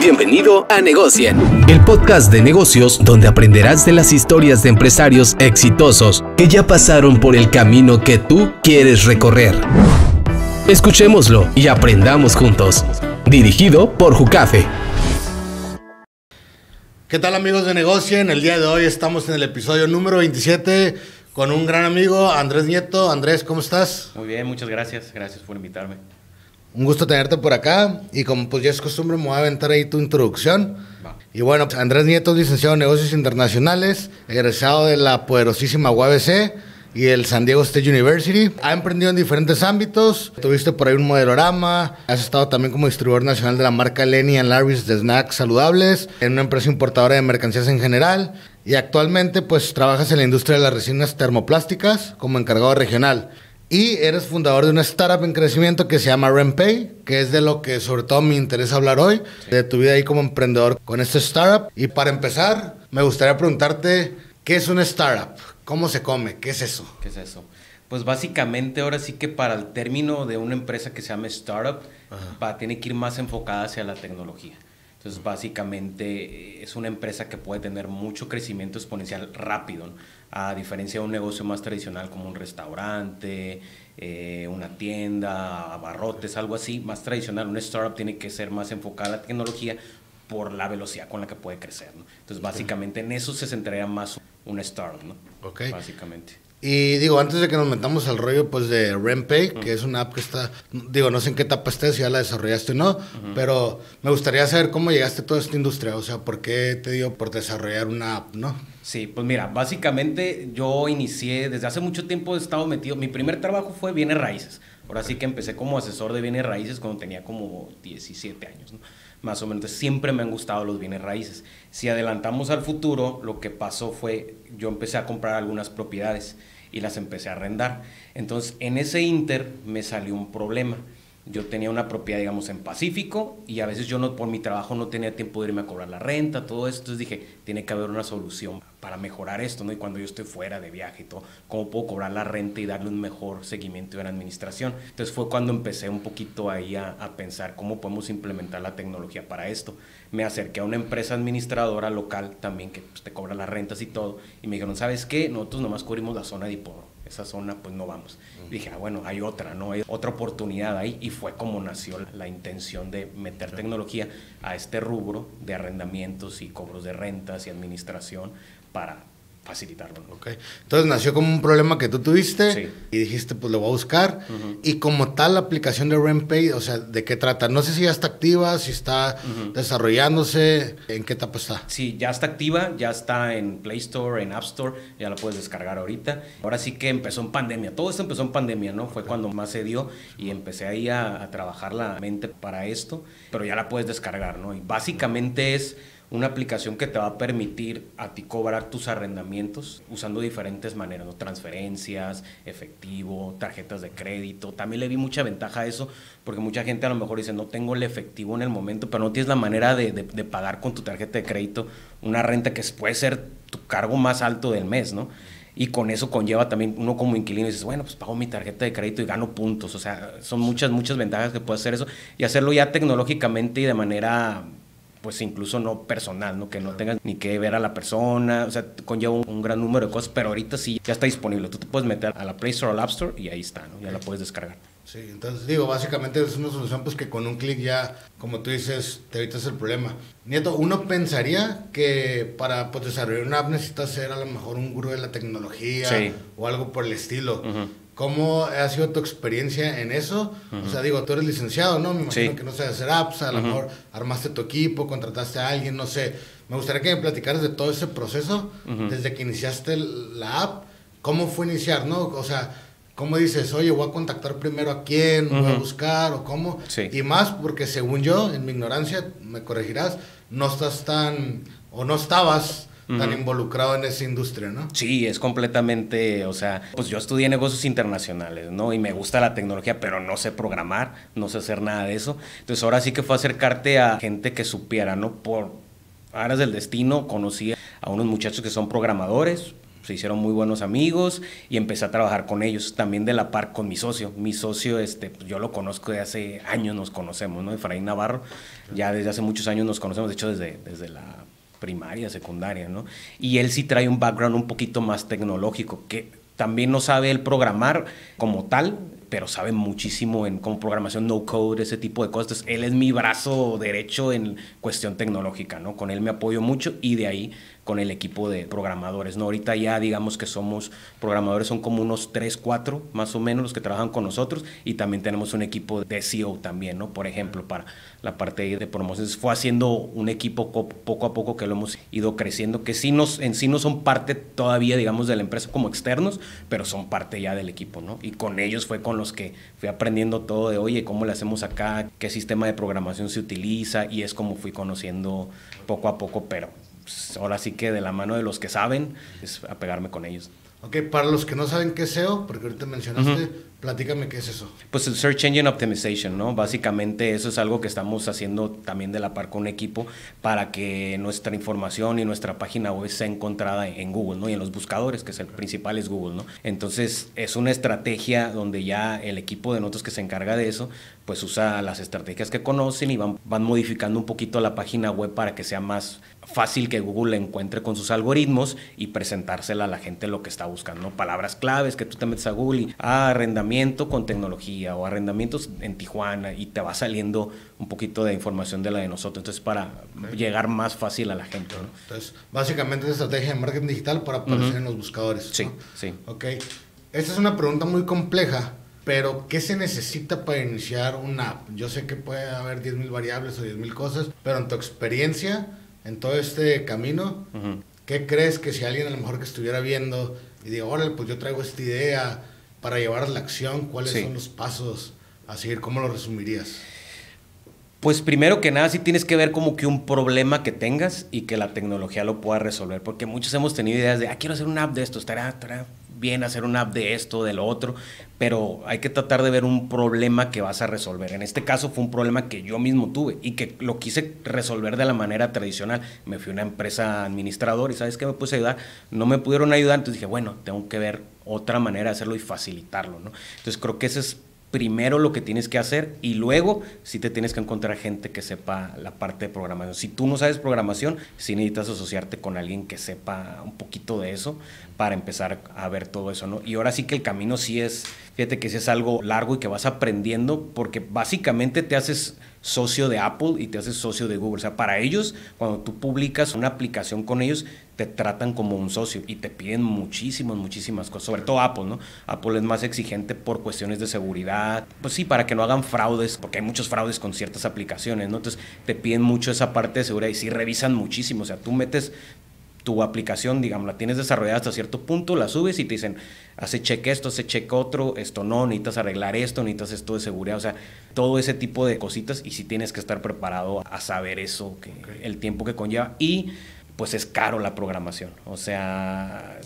Bienvenido a Negocien, el podcast de negocios donde aprenderás de las historias de empresarios exitosos que ya pasaron por el camino que tú quieres recorrer. Escuchémoslo y aprendamos juntos. Dirigido por Jucafe. ¿Qué tal amigos de Negocien? El día de hoy estamos en el episodio número 27 con un gran amigo, Andrés Nieto. Andrés, ¿cómo estás? Muy bien, muchas gracias. Gracias por invitarme. Un gusto tenerte por acá y como pues ya es costumbre me voy a aventar ahí tu introducción. Y bueno, Andrés Nieto es licenciado en negocios internacionales, egresado de la poderosísima UABC y el San Diego State University. Ha emprendido en diferentes ámbitos. Tuviste por ahí un modelorama. Has estado también como distribuidor nacional de la marca Lenny and Larry's de snacks saludables en una empresa importadora de mercancías en general. Y actualmente pues trabajas en la industria de las resinas termoplásticas como encargado regional. Y eres fundador de una startup en crecimiento que se llama RenPay, que es de lo que sobre todo me interesa hablar hoy, de tu vida ahí como emprendedor con esta startup. Y para empezar, me gustaría preguntarte, ¿qué es una startup? ¿Cómo se come? ¿Qué es eso? ¿Qué es eso? Pues básicamente ahora sí que para el término de una empresa que se llama startup, va, tiene que ir más enfocada hacia la tecnología. Entonces, básicamente eh, es una empresa que puede tener mucho crecimiento exponencial rápido, a diferencia de un negocio más tradicional como un restaurante, eh, una tienda, abarrotes, algo así, más tradicional. Un startup tiene que ser más enfocada a la tecnología por la velocidad con la que puede crecer. ¿no? Entonces, básicamente en eso se centraría más una startup, ¿no? Ok. Básicamente. Y digo, antes de que nos metamos al rollo pues de RenPay, que es una app que está, digo, no sé en qué etapa estés, si ya la desarrollaste o no, pero me gustaría saber cómo llegaste a toda esta industria, o sea, ¿por qué te dio por desarrollar una app, no? Sí, pues mira, básicamente yo inicié, desde hace mucho tiempo he estado metido, mi primer trabajo fue bienes raíces, ahora sí que empecé como asesor de bienes raíces cuando tenía como 17 años, ¿no? Más o menos. Siempre me han gustado los bienes raíces. Si adelantamos al futuro, lo que pasó fue, yo empecé a comprar algunas propiedades y las empecé a arrendar. Entonces, en ese inter me salió un problema. Yo tenía una propiedad, digamos, en Pacífico y a veces yo no, por mi trabajo no tenía tiempo de irme a cobrar la renta, todo esto. Entonces dije, tiene que haber una solución para mejorar esto, ¿no? Y cuando yo estoy fuera de viaje y todo, ¿cómo puedo cobrar la renta y darle un mejor seguimiento en la administración? Entonces fue cuando empecé un poquito ahí a, pensar cómo podemos implementar la tecnología para esto. Me acerqué a una empresa administradora local también que pues, te cobra las rentas y todo y me dijeron, ¿sabes qué? Nosotros nomás cubrimos la zona de Hipódromo esa zona pues no vamos. Dije, ah, bueno, hay otra, ¿no? Hay otra oportunidad ahí y fue como nació la intención de meter tecnología a este rubro de arrendamientos y cobros de rentas y administración para facilitarlo. Ok. Entonces nació como un problema que tú tuviste y dijiste, pues lo voy a buscar. Y como tal, la aplicación de RentPay, o sea, ¿de qué trata? No sé si ya está activa, si está desarrollándose, ¿en qué etapa está? Sí, ya está activa, ya está en Play Store, en App Store, ya la puedes descargar ahorita. Ahora sí que empezó en pandemia, todo esto empezó en pandemia, ¿no? Fue cuando más se dio y empecé ahí a, a trabajar la mente para esto, pero ya la puedes descargar, ¿no? Y básicamente es una aplicación que te va a permitir a ti cobrar tus arrendamientos usando diferentes maneras, ¿no? transferencias, efectivo, tarjetas de crédito. También le vi mucha ventaja a eso, porque mucha gente a lo mejor dice, no tengo el efectivo en el momento, pero no tienes la manera de, de, pagar con tu tarjeta de crédito una renta que puede ser tu cargo más alto del mes, ¿no? y con eso conlleva también uno como inquilino dices, bueno, pues pago mi tarjeta de crédito y gano puntos, o sea, son muchas, muchas ventajas que puede hacer eso y hacerlo ya tecnológicamente y de manera pues incluso no personal, ¿no? Que no tengas ni que ver a la persona, o sea, conlleva un, gran número de cosas, pero ahorita sí ya está disponible. Tú te puedes meter a la Play Store o al App Store y ahí está, ¿no? Ya la puedes descargar. Sí, entonces digo, básicamente es una solución pues que con un clic ya, como tú dices, te evitas el problema. Nieto, uno pensaría que para pues, desarrollar una app necesitas ser a lo mejor un gurú de la tecnología o algo por el estilo. ¿Cómo ha sido tu experiencia en eso? O sea, digo, tú eres licenciado, ¿no? Me imagino que no sabes hacer apps, a lo mejor armaste tu equipo, contrataste a alguien, no sé. Me gustaría que me platicaras de todo ese proceso, desde que iniciaste la app, ¿cómo fue iniciar, no? O sea, ¿cómo dices, oye, voy a contactar primero a quién, voy a buscar o cómo? Y más porque según yo, en mi ignorancia, me corregirás, no estás tan, o no estabas tan involucrado en esa industria, ¿no? Sí, es completamente, o sea, pues yo estudié negocios internacionales, ¿no? Y me gusta la tecnología, pero no sé programar, no sé hacer nada de eso. Entonces ahora sí que fue acercarte a gente que supiera, ¿no? Por aras del destino conocí a unos muchachos que son programadores, se hicieron muy buenos amigos y empecé a trabajar con ellos, también de la par con mi socio. Mi socio, este, pues, yo lo conozco de hace años, nos conocemos, ¿no? Efraín Navarro, ya desde hace muchos años nos conocemos, de hecho desde, desde la primaria, secundaria, ¿no? Y él sí trae un background un poquito más tecnológico, que también no sabe el programar como tal, pero sabe muchísimo en como programación no code, ese tipo de cosas. él es mi brazo derecho en cuestión tecnológica, ¿no? Con él me apoyo mucho y de ahí con el equipo de programadores. ¿no? Ahorita ya digamos que somos programadores, son como unos 3, 4 más o menos los que trabajan con nosotros y también tenemos un equipo de SEO también, ¿no? por ejemplo, para la parte de promociones. Fue haciendo un equipo poco a poco que lo hemos ido creciendo, que sí nos, en sí no son parte todavía, digamos, de la empresa como externos, pero son parte ya del equipo. ¿no? Y con ellos fue con los que fui aprendiendo todo de, oye, ¿cómo le hacemos acá? ¿Qué sistema de programación se utiliza? Y es como fui conociendo poco a poco, pero pues, ahora sí que de la mano de los que saben, es apegarme con ellos. Ok, para los que no saben qué es SEO, porque ahorita mencionaste, platícame qué es eso. Pues el Search Engine Optimization, ¿no? Básicamente eso es algo que estamos haciendo también de la par con un equipo para que nuestra información y nuestra página web sea encontrada en Google, ¿no? Y en los buscadores, que es el principal es Google, ¿no? Entonces es una estrategia donde ya el equipo de nosotros que se encarga de eso, pues usa las estrategias que conocen y van, van modificando un poquito la página web para que sea más fácil que Google encuentre con sus algoritmos y presentársela a la gente lo que está buscando. Palabras claves que tú te metes a Google y ah, arrendamiento con tecnología o arrendamientos en Tijuana y te va saliendo un poquito de información de la de nosotros. Entonces, para llegar más fácil a la gente. Entonces, básicamente es estrategia de marketing digital para aparecer en los buscadores. Sí, sí. Ok. Esta es una pregunta muy compleja. Pero, ¿qué se necesita para iniciar una app? Yo sé que puede haber 10.000 variables o 10.000 cosas, pero en tu experiencia, en todo este camino, ¿qué crees que si alguien a lo mejor que estuviera viendo y diga, órale, pues yo traigo esta idea para llevar a la acción, cuáles son los pasos a seguir? ¿Cómo lo resumirías? Pues primero que nada, sí tienes que ver como que un problema que tengas y que la tecnología lo pueda resolver, porque muchos hemos tenido ideas de, ah, quiero hacer una app de esto, estará, estará bien hacer una app de esto, de lo otro, pero hay que tratar de ver un problema que vas a resolver. En este caso fue un problema que yo mismo tuve y que lo quise resolver de la manera tradicional. Me fui a una empresa administradora y ¿sabes qué me puse a ayudar? No me pudieron ayudar, entonces dije, bueno, tengo que ver otra manera de hacerlo y facilitarlo, ¿no? Entonces creo que ese es primero lo que tienes que hacer y luego si te tienes que encontrar gente que sepa la parte de programación. Si tú no sabes programación, sí necesitas asociarte con alguien que sepa un poquito de eso para empezar a ver todo eso, ¿no? Y ahora sí que el camino sí es, fíjate que sí es algo largo y que vas aprendiendo porque básicamente te haces socio de Apple y te haces socio de Google. O sea, para ellos, cuando tú publicas una aplicación con ellos, te tratan como un socio y te piden muchísimas, muchísimas cosas, sobre todo Apple, ¿no? Apple es más exigente por cuestiones de seguridad, pues sí, para que no hagan fraudes, porque hay muchos fraudes con ciertas aplicaciones, ¿no? Entonces te piden mucho esa parte de seguridad y sí revisan muchísimo, o sea, tú metes tu aplicación, digamos, la tienes desarrollada hasta cierto punto, la subes y te dicen, hace check esto, hace check otro, esto no, necesitas arreglar esto, necesitas esto de seguridad, o sea, todo ese tipo de cositas y sí tienes que estar preparado a saber eso, que el tiempo que conlleva. Y pues es caro la programación, o sea,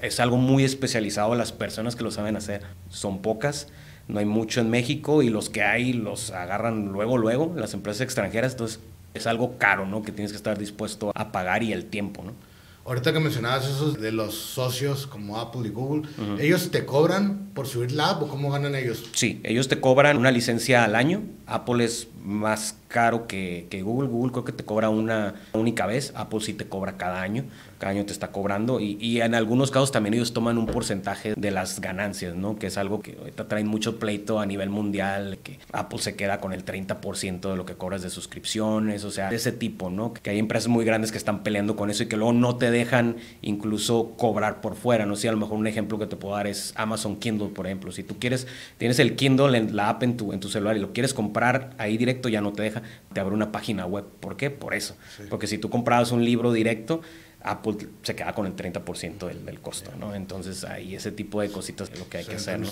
es algo muy especializado, las personas que lo saben hacer son pocas, no hay mucho en México y los que hay los agarran luego, luego, las empresas extranjeras, entonces es algo caro, ¿no? Que tienes que estar dispuesto a pagar y el tiempo, ¿no? Ahorita que mencionabas esos de los socios como Apple y Google, ¿ellos te cobran por subir la app o cómo ganan ellos? Sí, ellos te cobran una licencia al año. Apple es más caro que, que, Google. Google creo que te cobra una única vez. Apple sí te cobra cada año. Cada año te está cobrando. Y, y, en algunos casos también ellos toman un porcentaje de las ganancias, ¿no? Que es algo que ahorita traen mucho pleito a nivel mundial. Que Apple se queda con el 30% de lo que cobras de suscripciones. O sea, de ese tipo, ¿no? Que hay empresas muy grandes que están peleando con eso y que luego no te dejan incluso cobrar por fuera, ¿no? Si a lo mejor un ejemplo que te puedo dar es Amazon Kindle, por ejemplo. Si tú quieres, tienes el Kindle, la app en tu, en tu celular y lo quieres comprar ahí directo, ya no te te abre una página web. ¿Por qué? Por eso. Porque si tú comprabas un libro directo, Apple se queda con el 30% del, del costo, ¿no? Entonces, ahí ese tipo de cositas es lo que hay que hacer, ¿no?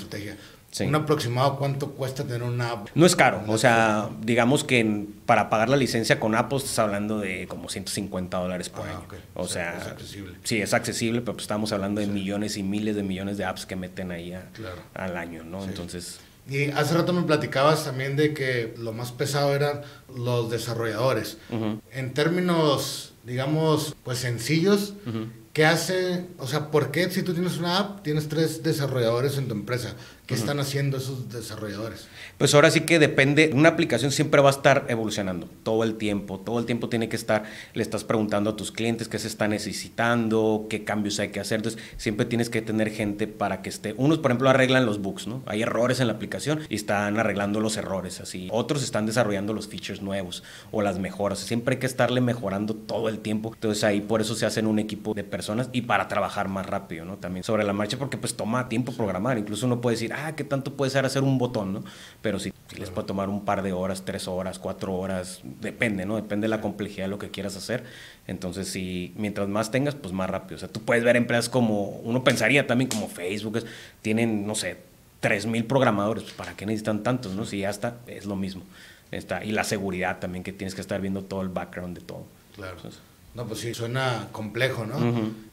¿Un aproximado cuánto cuesta tener una app? No es caro, o sea, digamos que para pagar la licencia con Apple estás hablando de como 150 dólares por ah, año. O, sea, es accesible. Sí, es accesible, pero pues estamos hablando de millones y miles de millones de apps que meten ahí al año, ¿no? Entonces... Y hace rato me platicabas también de que lo más pesado eran los desarrolladores. En términos, digamos, pues sencillos, ¿Qué hace? O sea, ¿por qué si tú tienes una app, tienes tres desarrolladores en tu empresa? ¿Qué están haciendo esos desarrolladores? Pues ahora sí que depende, una aplicación siempre va a estar evolucionando todo el tiempo, todo el tiempo tiene que estar, le estás preguntando a tus clientes qué se está necesitando, qué cambios hay que hacer, entonces siempre tienes que tener gente para que esté, unos por ejemplo arreglan los bugs, ¿no? Hay errores en la aplicación y están arreglando los errores, así, otros están desarrollando los features nuevos o las mejoras, siempre hay que estarle mejorando todo el tiempo, entonces ahí por eso se hacen un equipo de personas y para trabajar más rápido, ¿no? También sobre la marcha porque pues toma tiempo programar, incluso uno puede decir, ah, ¿qué tanto puede ser hacer un botón, ¿no? Pero sí, les puede tomar un par de horas, tres horas, cuatro horas, depende, ¿no? Depende de la complejidad de lo que quieras hacer. Entonces, si mientras más tengas, pues más rápido. O sea, tú puedes ver empresas como, uno pensaría también como Facebook, tienen, no sé, 3.000 programadores, pues, ¿para qué necesitan tantos, no? Si ya está, es lo mismo. Está, y la seguridad también, que tienes que estar viendo todo el background de todo. Claro. no, pues sí, suena complejo, ¿no?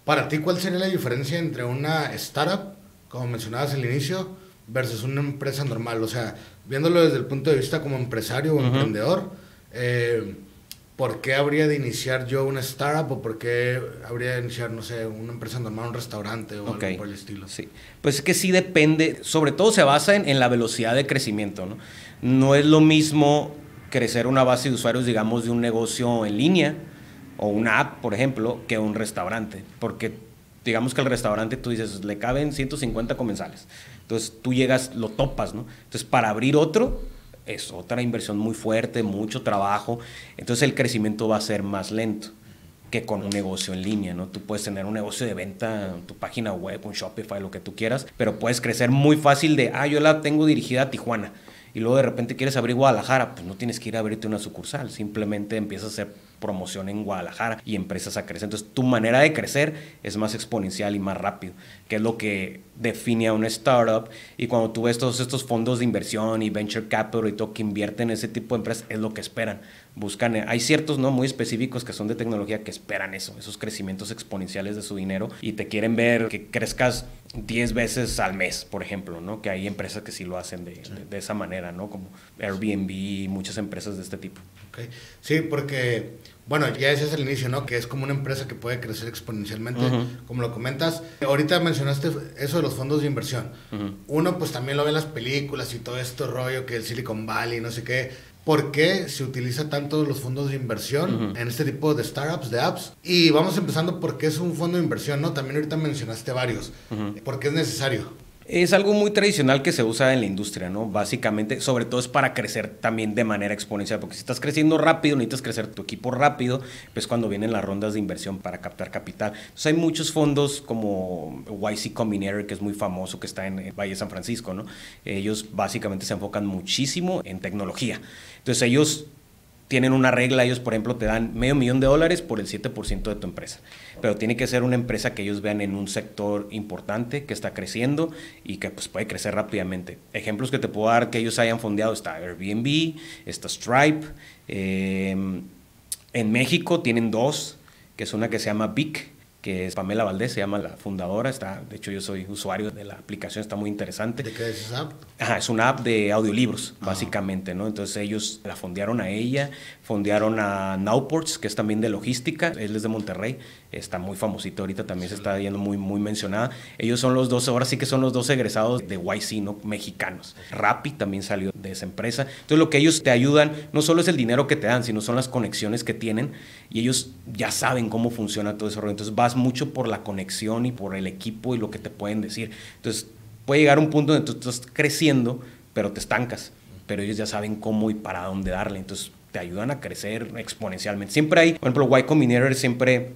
Para ti, ¿cuál sería la diferencia entre una startup, como mencionabas al inicio, versus una empresa normal? O sea, viéndolo desde el punto de vista como empresario o emprendedor, eh, ¿por qué habría de iniciar yo una startup o por qué habría de iniciar, no sé, una empresa normal, un restaurante o algo por el estilo? Sí, pues es que sí depende, sobre todo se basa en, en la velocidad de crecimiento, ¿no? No es lo mismo crecer una base de usuarios, digamos, de un negocio en línea o una app, por ejemplo, que un restaurante, porque digamos que el restaurante tú dices, le caben 150 comensales. Entonces tú llegas, lo topas, ¿no? Entonces para abrir otro es otra inversión muy fuerte, mucho trabajo. Entonces el crecimiento va a ser más lento que con un negocio en línea, ¿no? Tú puedes tener un negocio de venta, tu página web, un Shopify, lo que tú quieras, pero puedes crecer muy fácil de, ah, yo la tengo dirigida a Tijuana y luego de repente quieres abrir Guadalajara, pues no tienes que ir a abrirte una sucursal, simplemente empiezas a hacer promoción en Guadalajara y empresas a crecer. Entonces tu manera de crecer es más exponencial y más rápido, que es lo que define a una startup. Y cuando tú ves todos estos fondos de inversión y venture capital y todo que invierten en ese tipo de empresas, es lo que esperan. Buscan, hay ciertos no muy específicos que son de tecnología que esperan eso, esos crecimientos exponenciales de su dinero y te quieren ver que crezcas 10 veces al mes, por ejemplo, ¿no? Que hay empresas que sí lo hacen de, de, esa manera, ¿no? Como Airbnb y muchas empresas de este tipo. Okay. Sí, porque bueno, ya ese es el inicio, ¿no? Que es como una empresa que puede crecer exponencialmente, como lo comentas. Ahorita mencionaste eso de los fondos de inversión. Uno, pues también lo ve en las películas y todo esto rollo que el Silicon Valley, no sé qué. ¿Por qué se utiliza tanto los fondos de inversión en este tipo de startups, de apps? Y vamos empezando porque es un fondo de inversión, ¿no? También ahorita mencionaste varios. ¿Por qué es necesario? Es algo muy tradicional que se usa en la industria, ¿no? Básicamente, sobre todo es para crecer también de manera exponencial, porque si estás creciendo rápido, necesitas crecer tu equipo rápido, pues cuando vienen las rondas de inversión para captar capital. Entonces hay muchos fondos como YC Combinator, que es muy famoso, que está en Valle San Francisco, ¿no? Ellos básicamente se enfocan muchísimo en tecnología. Entonces ellos tienen una regla, ellos por ejemplo te dan medio millón de dólares por el 7% de tu empresa, pero tiene que ser una empresa que ellos vean en un sector importante, que está creciendo y que pues, puede crecer rápidamente. Ejemplos que te puedo dar que ellos hayan fondeado está Airbnb, está Stripe, eh, en México tienen dos, que es una que se llama Vic, que es Pamela Valdés, se llama la fundadora. Está, de hecho, yo soy usuario de la aplicación, está muy interesante. ¿De qué es esa app? Ajá, es una app de audiolibros, ah. básicamente, ¿no? Entonces ellos la fondearon a ella, fondearon a Nowports, que es también de logística, él es de Monterrey, está muy famosito ahorita, también se está viendo muy, muy mencionada. Ellos son los dos, ahora sí que son los dos egresados de YC, ¿no? Mexicanos. Rappi también salió de esa empresa. Entonces lo que ellos te ayudan, no solo es el dinero que te dan, sino son las conexiones que tienen y ellos ya saben cómo funciona todo rollo. Entonces vas mucho por la conexión y por el equipo y lo que te pueden decir. Entonces puede llegar un punto donde tú estás creciendo, pero te estancas. Pero ellos ya saben cómo y para dónde darle. Entonces te ayudan a crecer exponencialmente. Siempre hay, por ejemplo, Y Combinator siempre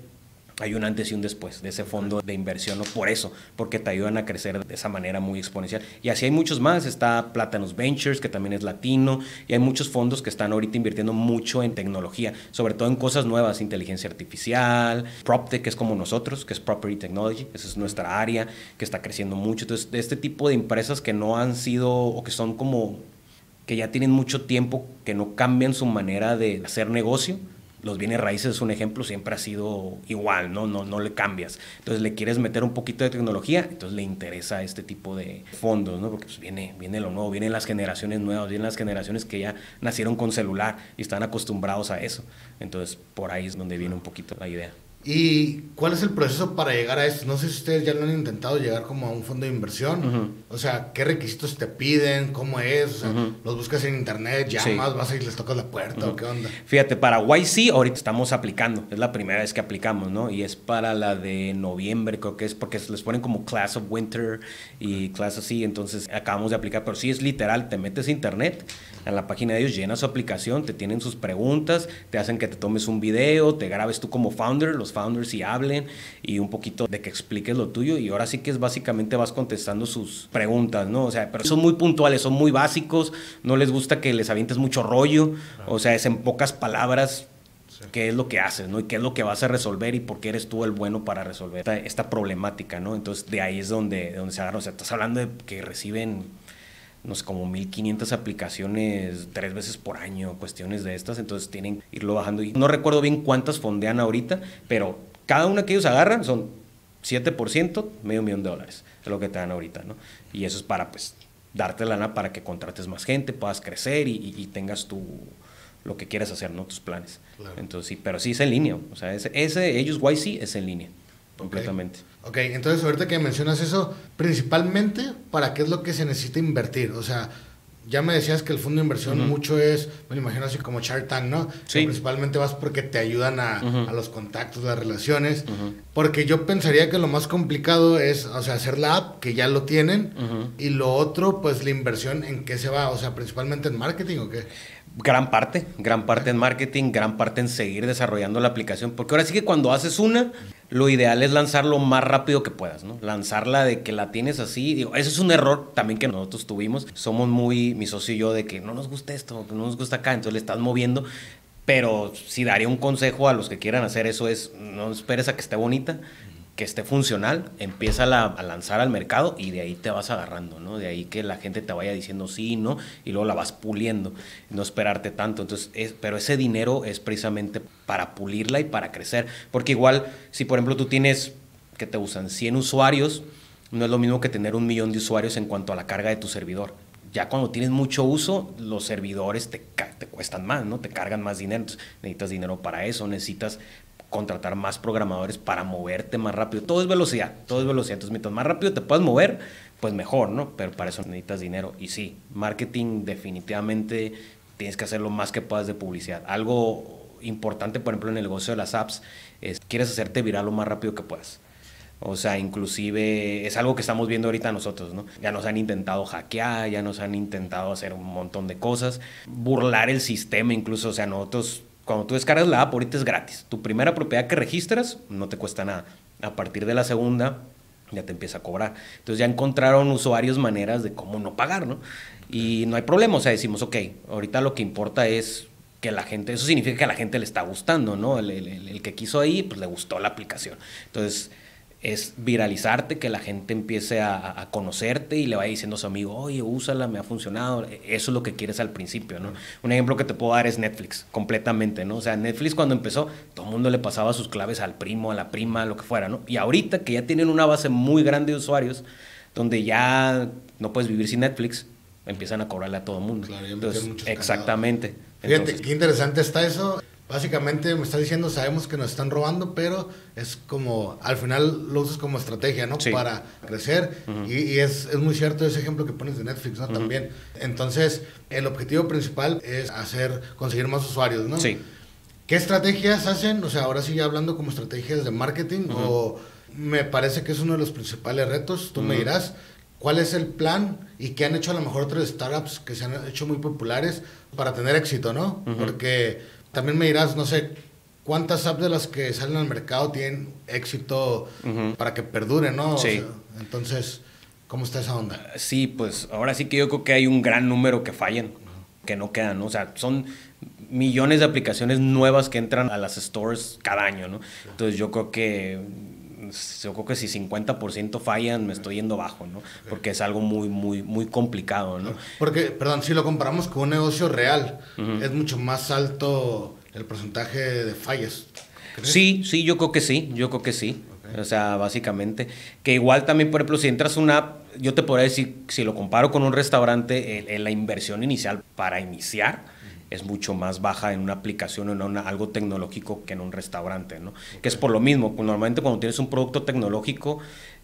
hay un antes y un después de ese fondo de inversión, ¿no? por eso, porque te ayudan a crecer de esa manera muy exponencial. Y así hay muchos más, está Platanos Ventures, que también es latino, y hay muchos fondos que están ahorita invirtiendo mucho en tecnología, sobre todo en cosas nuevas, inteligencia artificial, PropTech, que es como nosotros, que es Property Technology, esa es nuestra área, que está creciendo mucho. Entonces, de este tipo de empresas que no han sido, o que son como, que ya tienen mucho tiempo, que no cambian su manera de hacer negocio, los bienes raíces es un ejemplo, siempre ha sido igual, ¿no? No, no le cambias. Entonces le quieres meter un poquito de tecnología, entonces le interesa este tipo de fondos, ¿no? Porque pues, viene, viene lo nuevo, vienen las generaciones nuevas, vienen las generaciones que ya nacieron con celular y están acostumbrados a eso. Entonces por ahí es donde viene un poquito la idea. ¿Y cuál es el proceso para llegar a esto? No sé si ustedes ya lo han intentado llegar como a un fondo de inversión. O sea, ¿qué requisitos te piden? ¿Cómo es? O sea, ¿los buscas en internet? ¿Llamas? ¿Vas y les tocas la puerta? ¿O qué onda? Fíjate, para YC ahorita estamos aplicando. Es la primera vez que aplicamos, ¿no? Y es para la de noviembre, creo que es porque les ponen como Class of Winter y Class así. Entonces acabamos de aplicar. Pero sí es literal, te metes a internet, en la página de ellos llenas su aplicación, te tienen sus preguntas, te hacen que te tomes un video, te grabes tú como founder, los founders y hablen y un poquito de que expliques lo tuyo y ahora sí que es básicamente vas contestando sus preguntas, ¿no? O sea, pero son muy puntuales, son muy básicos, no les gusta que les avientes mucho rollo, o sea, es en pocas palabras qué es lo que haces, ¿no? Y qué es lo que vas a resolver y por qué eres tú el bueno para resolver esta, problemática, ¿no? Entonces, de ahí es donde, donde se agarra. O sea, estás hablando de que reciben, no sé, como 1500 aplicaciones tres veces por año, cuestiones de estas, entonces tienen que irlo bajando. Y no recuerdo bien cuántas fondean ahorita, pero cada una que ellos agarran son 7%, medio millón de dólares. Es lo que te dan ahorita, ¿no? Y eso es para, pues, darte lana para que contrates más gente, puedas crecer y, tengas tu lo que quieras hacer, ¿no? Tus planes. Entonces, sí, pero sí es en línea. O sea, ese, ese ellos YC es en línea, completamente. Ok, entonces ahorita que mencionas eso, principalmente, ¿para qué es lo que se necesita invertir? O sea, ya me decías que el fondo de inversión mucho es, me imagino así como Shark Tank, ¿no? Sí. principalmente vas porque te ayudan a, a los contactos, las relaciones. Porque yo pensaría que lo más complicado es, o sea, hacer la app, que ya lo tienen, y lo otro, pues la inversión en qué se va, o sea, principalmente en marketing o qué. Gran parte, gran parte en marketing, gran parte en seguir desarrollando la aplicación, porque ahora sí que cuando haces una, lo ideal es lanzarlo más rápido que puedas, ¿no? Lanzarla de que la tienes así, digo, ese es un error también que nosotros tuvimos, somos muy, mi socio y yo, de que no nos gusta esto, no nos gusta acá, entonces le estás moviendo, pero si daría un consejo a los que quieran hacer eso es, no esperes a que esté bonita, que esté funcional, empieza a lanzar al mercado y de ahí te vas agarrando, ¿no? De ahí que la gente te vaya diciendo sí, no, y luego la vas puliendo, no esperarte tanto. Entonces, es, pero ese dinero es precisamente para pulirla y para crecer. Porque igual, si por ejemplo tú tienes, que te usan 100 usuarios, no es lo mismo que tener un millón de usuarios en cuanto a la carga de tu servidor. Ya cuando tienes mucho uso, los servidores te, te cuestan más, ¿no? Te cargan más dinero. Entonces, necesitas dinero para eso, necesitas contratar más programadores para moverte más rápido. Todo es velocidad, todo es velocidad. Entonces, mientras más rápido te puedas mover, pues mejor, ¿no? Pero para eso necesitas dinero. Y sí, marketing definitivamente tienes que hacer lo más que puedas de publicidad. Algo importante, por ejemplo, en el negocio de las apps, es quieres hacerte viral lo más rápido que puedas. O sea, inclusive es algo que estamos viendo ahorita nosotros, ¿no? Ya nos han intentado hackear, ya nos han intentado hacer un montón de cosas, burlar el sistema incluso, o sea, nosotros cuando tú descargas la app, ahorita es gratis. Tu primera propiedad que registras no te cuesta nada. A partir de la segunda, ya te empieza a cobrar. Entonces ya encontraron usuarios maneras de cómo no pagar, ¿no? Y no hay problema, o sea, decimos, ok, ahorita lo que importa es que la gente, eso significa que a la gente le está gustando, ¿no? El, el que quiso ahí, pues le gustó la aplicación. Entonces, es viralizarte, que la gente empiece a, conocerte y le vaya diciendo a su amigo, oye, úsala, me ha funcionado. Eso es lo que quieres al principio, ¿no? Un ejemplo que te puedo dar es Netflix, completamente, ¿no? O sea, Netflix cuando empezó, todo el mundo le pasaba sus claves al primo, a la prima, lo que fuera, ¿no? Y ahorita que ya tienen una base muy grande de usuarios, donde ya no puedes vivir sin Netflix, empiezan a cobrarle a todo el mundo. Claro, Entonces, exactamente. Fíjate, qué interesante está eso. Básicamente me está diciendo, sabemos que nos están robando, pero es como, al final lo usas como estrategia, ¿no? Para crecer. Y, es, es, muy cierto ese ejemplo que pones de Netflix, ¿no? También. Entonces, el objetivo principal es hacer, conseguir más usuarios, ¿no? Sí. ¿Qué estrategias hacen? O sea, ahora sigue hablando como estrategias de marketing o me parece que es uno de los principales retos. Tú me dirás, ¿cuál es el plan y qué han hecho a lo mejor otras startups que se han hecho muy populares para tener éxito, ¿no? Porque también me dirás, no sé, ¿cuántas apps de las que salen al mercado tienen éxito para que perduren, no? Sí. entonces, ¿cómo está esa onda? Sí, pues ahora sí que yo creo que hay un gran número que fallan, que no quedan, ¿no? O sea, son millones de aplicaciones nuevas que entran a las stores cada año, ¿no? Entonces yo creo que yo creo que si 50% fallan, me estoy yendo bajo, ¿no? Porque es algo muy, muy, muy complicado, ¿no? Porque, perdón, si lo comparamos con un negocio real, es mucho más alto el porcentaje de fallas. Sí, sí, yo creo que sí, yo creo que sí. O sea, básicamente, que igual también, por ejemplo, si entras una app, yo te podría decir, si lo comparo con un restaurante, la inversión inicial para iniciar es mucho más baja en una aplicación o en algo tecnológico que en un restaurante, ¿no? Que es por lo mismo, normalmente cuando tienes un producto tecnológico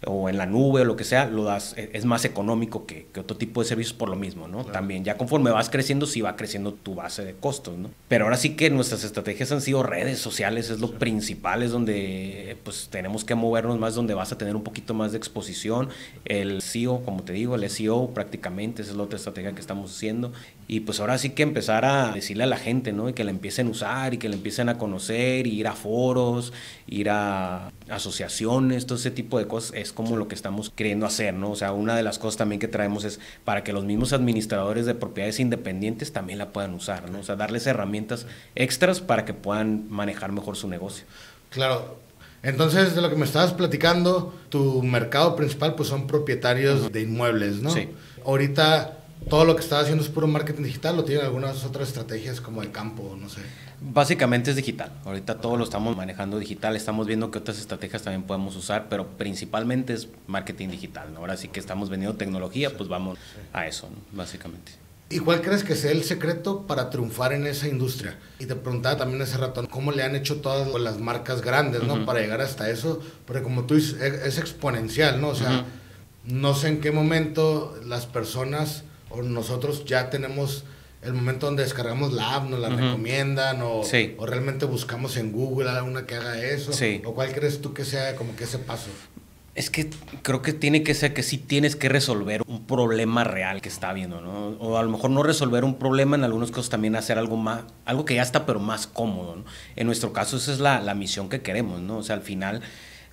o en la nube o lo que sea, lo das, e, es más económico que, que otro tipo de servicios por lo mismo, ¿no? También, ya conforme vas creciendo, sí va creciendo tu base de costos, ¿no? Pero ahora sí que nuestras estrategias han sido redes sociales, es lo principal, es donde pues tenemos que movernos más, donde vas a tener un poquito más de exposición. El SEO, como te digo, el SEO prácticamente, esa es la otra estrategia que estamos haciendo. Y pues ahora sí que empezar a decirle a la gente, ¿no? Y que la empiecen a usar y que la empiecen a conocer, y ir a foros, ir a asociaciones, todo ese tipo de cosas, es como lo que estamos queriendo hacer, ¿no? O sea, una de las cosas también que traemos es para que los mismos administradores de propiedades independientes también la puedan usar, ¿no? O sea, darles herramientas extras para que puedan manejar mejor su negocio. Claro. Entonces, de lo que me estabas platicando, tu mercado principal pues son propietarios de inmuebles, ¿no? Sí. Ahorita todo lo que estás haciendo es puro marketing digital o tienen algunas otras estrategias como el campo, no sé. Básicamente es digital. Ahorita todo lo estamos manejando digital. Estamos viendo que otras estrategias también podemos usar, pero principalmente es marketing digital. Ahora sí que estamos vendiendo tecnología, pues vamos a eso, básicamente. ¿Y cuál crees que sea el secreto para triunfar en esa industria? Y te preguntaba también ese rato, ¿cómo le han hecho todas las marcas grandes, ¿no? Para llegar hasta eso, porque como tú dices, es exponencial, ¿no? O sea, no sé en qué momento las personas o nosotros ya tenemos el momento donde descargamos la app, nos la recomiendan o, o, realmente buscamos en Google a una que haga eso. ¿O cuál crees tú que sea como que ese paso? Es que creo que tiene que ser que sí tienes que resolver un problema real que está viendo, ¿no? O a lo mejor no resolver un problema, en algunos casos también hacer algo más, algo que ya está, pero más cómodo, ¿no? En nuestro caso esa es la, la misión que queremos, ¿no? O sea, al final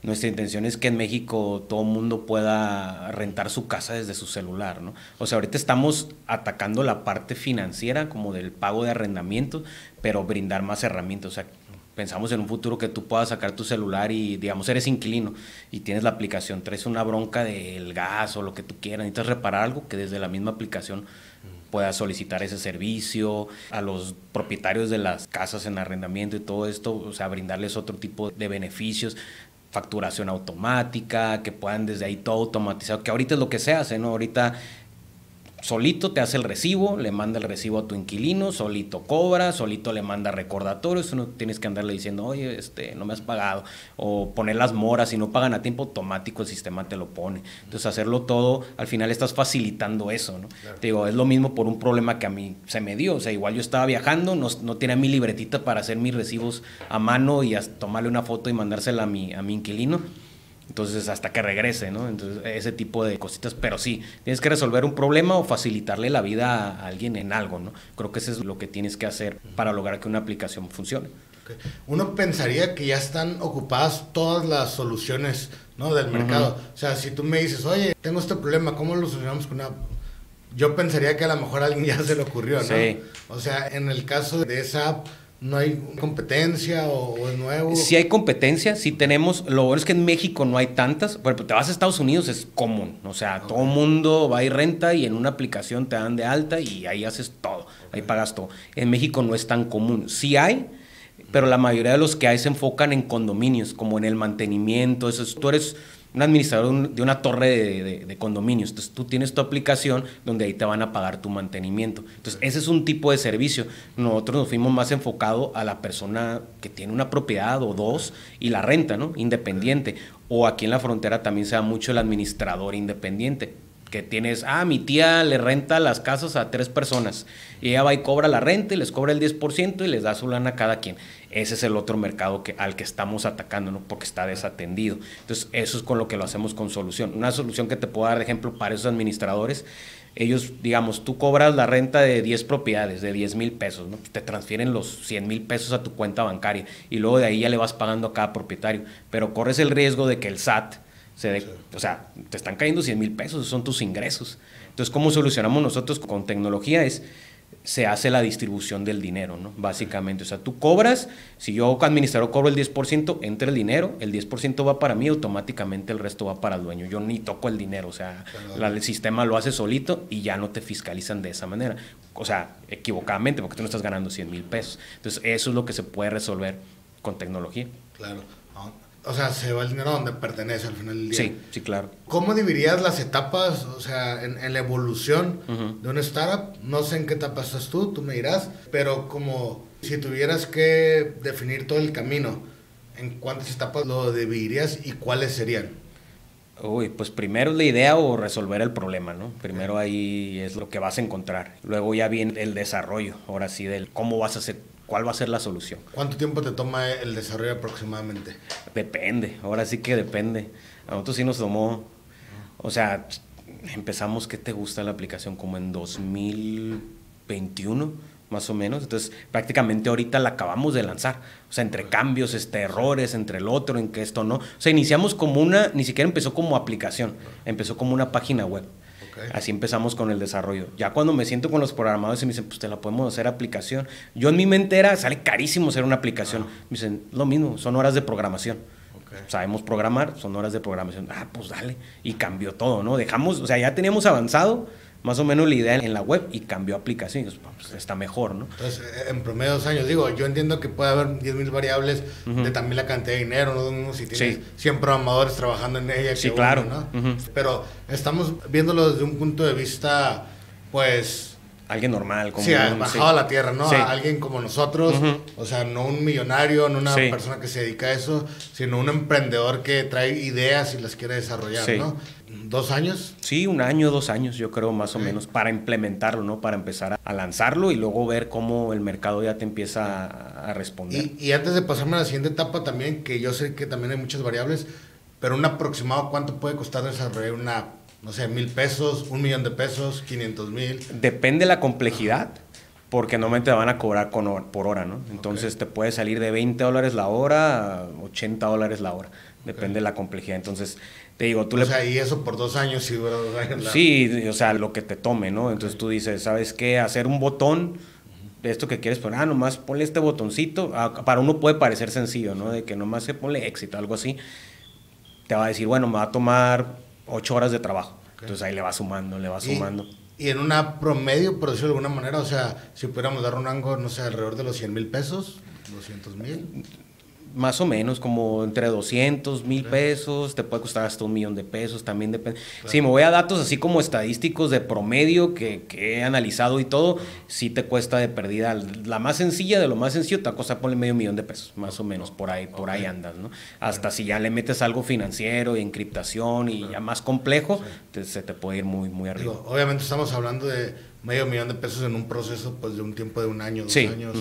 nuestra intención es que en México todo mundo pueda rentar su casa desde su celular, ¿no? O sea, ahorita estamos atacando la parte financiera como del pago de arrendamiento, pero brindar más herramientas, o sea, pensamos en un futuro que tú puedas sacar tu celular y, digamos, eres inquilino y tienes la aplicación, traes una bronca del gas o lo que tú quieras, necesitas reparar algo que desde la misma aplicación puedas solicitar ese servicio a los propietarios de las casas en arrendamiento y todo esto, o sea, brindarles otro tipo de beneficios facturación automática, que puedan desde ahí todo automatizado, que ahorita es lo que se hace, ¿no? Ahorita solito te hace el recibo, le manda el recibo a tu inquilino, solito cobra, solito le manda recordatorios, no tienes que andarle diciendo, oye, este, no me has pagado, o poner las moras, si no pagan a tiempo automático el sistema te lo pone. Entonces hacerlo todo, al final estás facilitando eso, ¿no? Te digo, es lo mismo por un problema que a mí se me dio, o sea, igual yo estaba viajando, no, no tenía mi libretita para hacer mis recibos a mano y a tomarle una foto y mandársela a mi, a mi inquilino entonces, hasta que regrese, ¿no? Entonces, ese tipo de cositas. Pero sí, tienes que resolver un problema o facilitarle la vida a alguien en algo, ¿no? Creo que eso es lo que tienes que hacer para lograr que una aplicación funcione. Uno pensaría que ya están ocupadas todas las soluciones, ¿no? Del mercado. O sea, si tú me dices, oye, tengo este problema, ¿cómo lo solucionamos con una yo pensaría que a lo mejor a alguien ya se le ocurrió, ¿no? Sí. O sea, en el caso de esa app, ¿No hay competencia o, es nuevo? Sí hay competencia, sí tenemos. Lo bueno es que en México no hay tantas, pero te vas a Estados Unidos es común. O sea, todo el mundo va y renta y en una aplicación te dan de alta y ahí haces todo, ahí pagas todo. En México no es tan común. Sí hay, pero la mayoría de los que hay se enfocan en condominios, como en el mantenimiento. Eso tú eres un administrador de una torre de, condominios. Entonces tú tienes tu aplicación donde ahí te van a pagar tu mantenimiento. Entonces ese es un tipo de servicio. Nosotros nos fuimos más enfocado a la persona que tiene una propiedad o dos y la renta, ¿no? Independiente. O aquí en la frontera también se da mucho el administrador independiente que tienes, ah, mi tía le renta las casas a tres personas y ella va y cobra la renta y les cobra el 10% y les da su lana a cada quien. Ese es el otro mercado que, al que estamos atacando, ¿no? Porque está desatendido. Entonces, eso es con lo que lo hacemos con solución. Una solución que te puedo dar de ejemplo para esos administradores, ellos, digamos, tú cobras la renta de 10 propiedades, de 10 mil pesos, ¿no? Te transfieren los 100 mil pesos a tu cuenta bancaria y luego de ahí ya le vas pagando a cada propietario. Pero corres el riesgo de que el SAT se o sea, te están cayendo 100 mil pesos, son tus ingresos. Entonces, ¿cómo solucionamos nosotros con tecnología? Es, se hace la distribución del dinero, ¿no? Básicamente, o sea, tú cobras, si yo administrador cobro el 10%, entra el dinero, el 10% va para mí, automáticamente el resto va para el dueño. Yo ni toco el dinero, o sea, el sistema lo hace solito y ya no te fiscalizan de esa manera. O sea, equivocadamente, porque tú no estás ganando 100 mil pesos. Entonces, eso es lo que se puede resolver con tecnología. Claro. O sea, se va el dinero donde pertenece al final del día. Sí, sí, claro. ¿Cómo dividirías las etapas, o sea, en, en la evolución de una startup? No sé en qué etapa estás tú, tú me dirás, pero como si tuvieras que definir todo el camino, ¿en cuántas etapas lo dividirías y cuáles serían? Uy, pues primero la idea o resolver el problema, ¿no? Primero ahí es lo que vas a encontrar. Luego ya viene el desarrollo, ahora sí, del cómo vas a hacer, cuál va a ser la solución. ¿Cuánto tiempo te toma el desarrollo aproximadamente? Depende, ahora sí que depende. A nosotros sí nos tomó, o sea, empezamos, ¿qué te gusta la aplicación? Como en 2021 más o menos. Entonces, prácticamente ahorita la acabamos de lanzar. O sea, entre cambios, este, errores, entre el otro, en que esto no. O sea, iniciamos como una, ni siquiera empezó como aplicación, empezó como una página web. Así empezamos con el desarrollo. Ya cuando me siento con los programadores y me dicen, pues te la podemos hacer aplicación. Yo en mi mente era, sale carísimo hacer una aplicación. Me dicen, lo mismo, son horas de programación. Sabemos programar, son horas de programación. Ah, pues dale. Y cambió todo, ¿no? Dejamos, o sea, ya teníamos avanzado más o menos la idea en la web y cambió aplicación. Pues, está mejor, ¿no? Entonces, en promedio dos años, digo, yo entiendo que puede haber 10.000 variables de también la cantidad de dinero, ¿no? Si tienes 100 programadores trabajando en ella. Sí, claro. ¿no? Pero estamos viéndolo desde un punto de vista, pues... Alguien normal, como sí, bajado a la tierra, ¿no? alguien como nosotros, o sea, no un millonario, no una persona que se dedica a eso, sino un emprendedor que trae ideas y las quiere desarrollar, ¿no? ¿Dos años? Sí, un año, dos años, yo creo, más o menos, para implementarlo, ¿no? Para empezar a lanzarlo y luego ver cómo el mercado ya te empieza a, responder. Y, antes de pasarme a la siguiente etapa también, que yo sé que también hay muchas variables, pero un aproximado, ¿cuánto puede costar desarrollar una, no sé, mil pesos, un millón de pesos, quinientos mil? Depende de la complejidad porque normalmente te van a cobrar con, por hora, ¿no? Entonces te puede salir de 20 dólares la hora a 80 dólares la hora, depende de la complejidad. Entonces, te digo, tú o sea, y eso por dos años, sí, dura dos años. Sí, o sea, lo que te tome, ¿no? Entonces tú dices, ¿sabes qué? Hacer un botón de esto que quieres poner, ah, nomás ponle este botoncito. Ah, para uno puede parecer sencillo, ¿no? De que nomás se ponle éxito, algo así. Te va a decir, bueno, me va a tomar ocho horas de trabajo. Entonces ahí le va sumando, le va sumando. Y, en una promedio, por decirlo de alguna manera, o sea, si pudiéramos dar un rango, no sé, alrededor de los 100 mil pesos, 200 mil. Más o menos, como entre 200 mil pesos, te puede costar hasta un millón de pesos, también depende. Si me voy a datos así como estadísticos de promedio que, que, he analizado y todo, sí te cuesta de pérdida. La más sencilla de lo más sencillo te va a costar ponle medio millón de pesos, más o menos, por ahí, por ahí andas, ¿no? Hasta si ya le metes algo financiero y encriptación y ya más complejo, se te puede ir muy, muy arriba. obviamente estamos hablando de medio millón de pesos en un proceso pues de un tiempo de un año, dos años.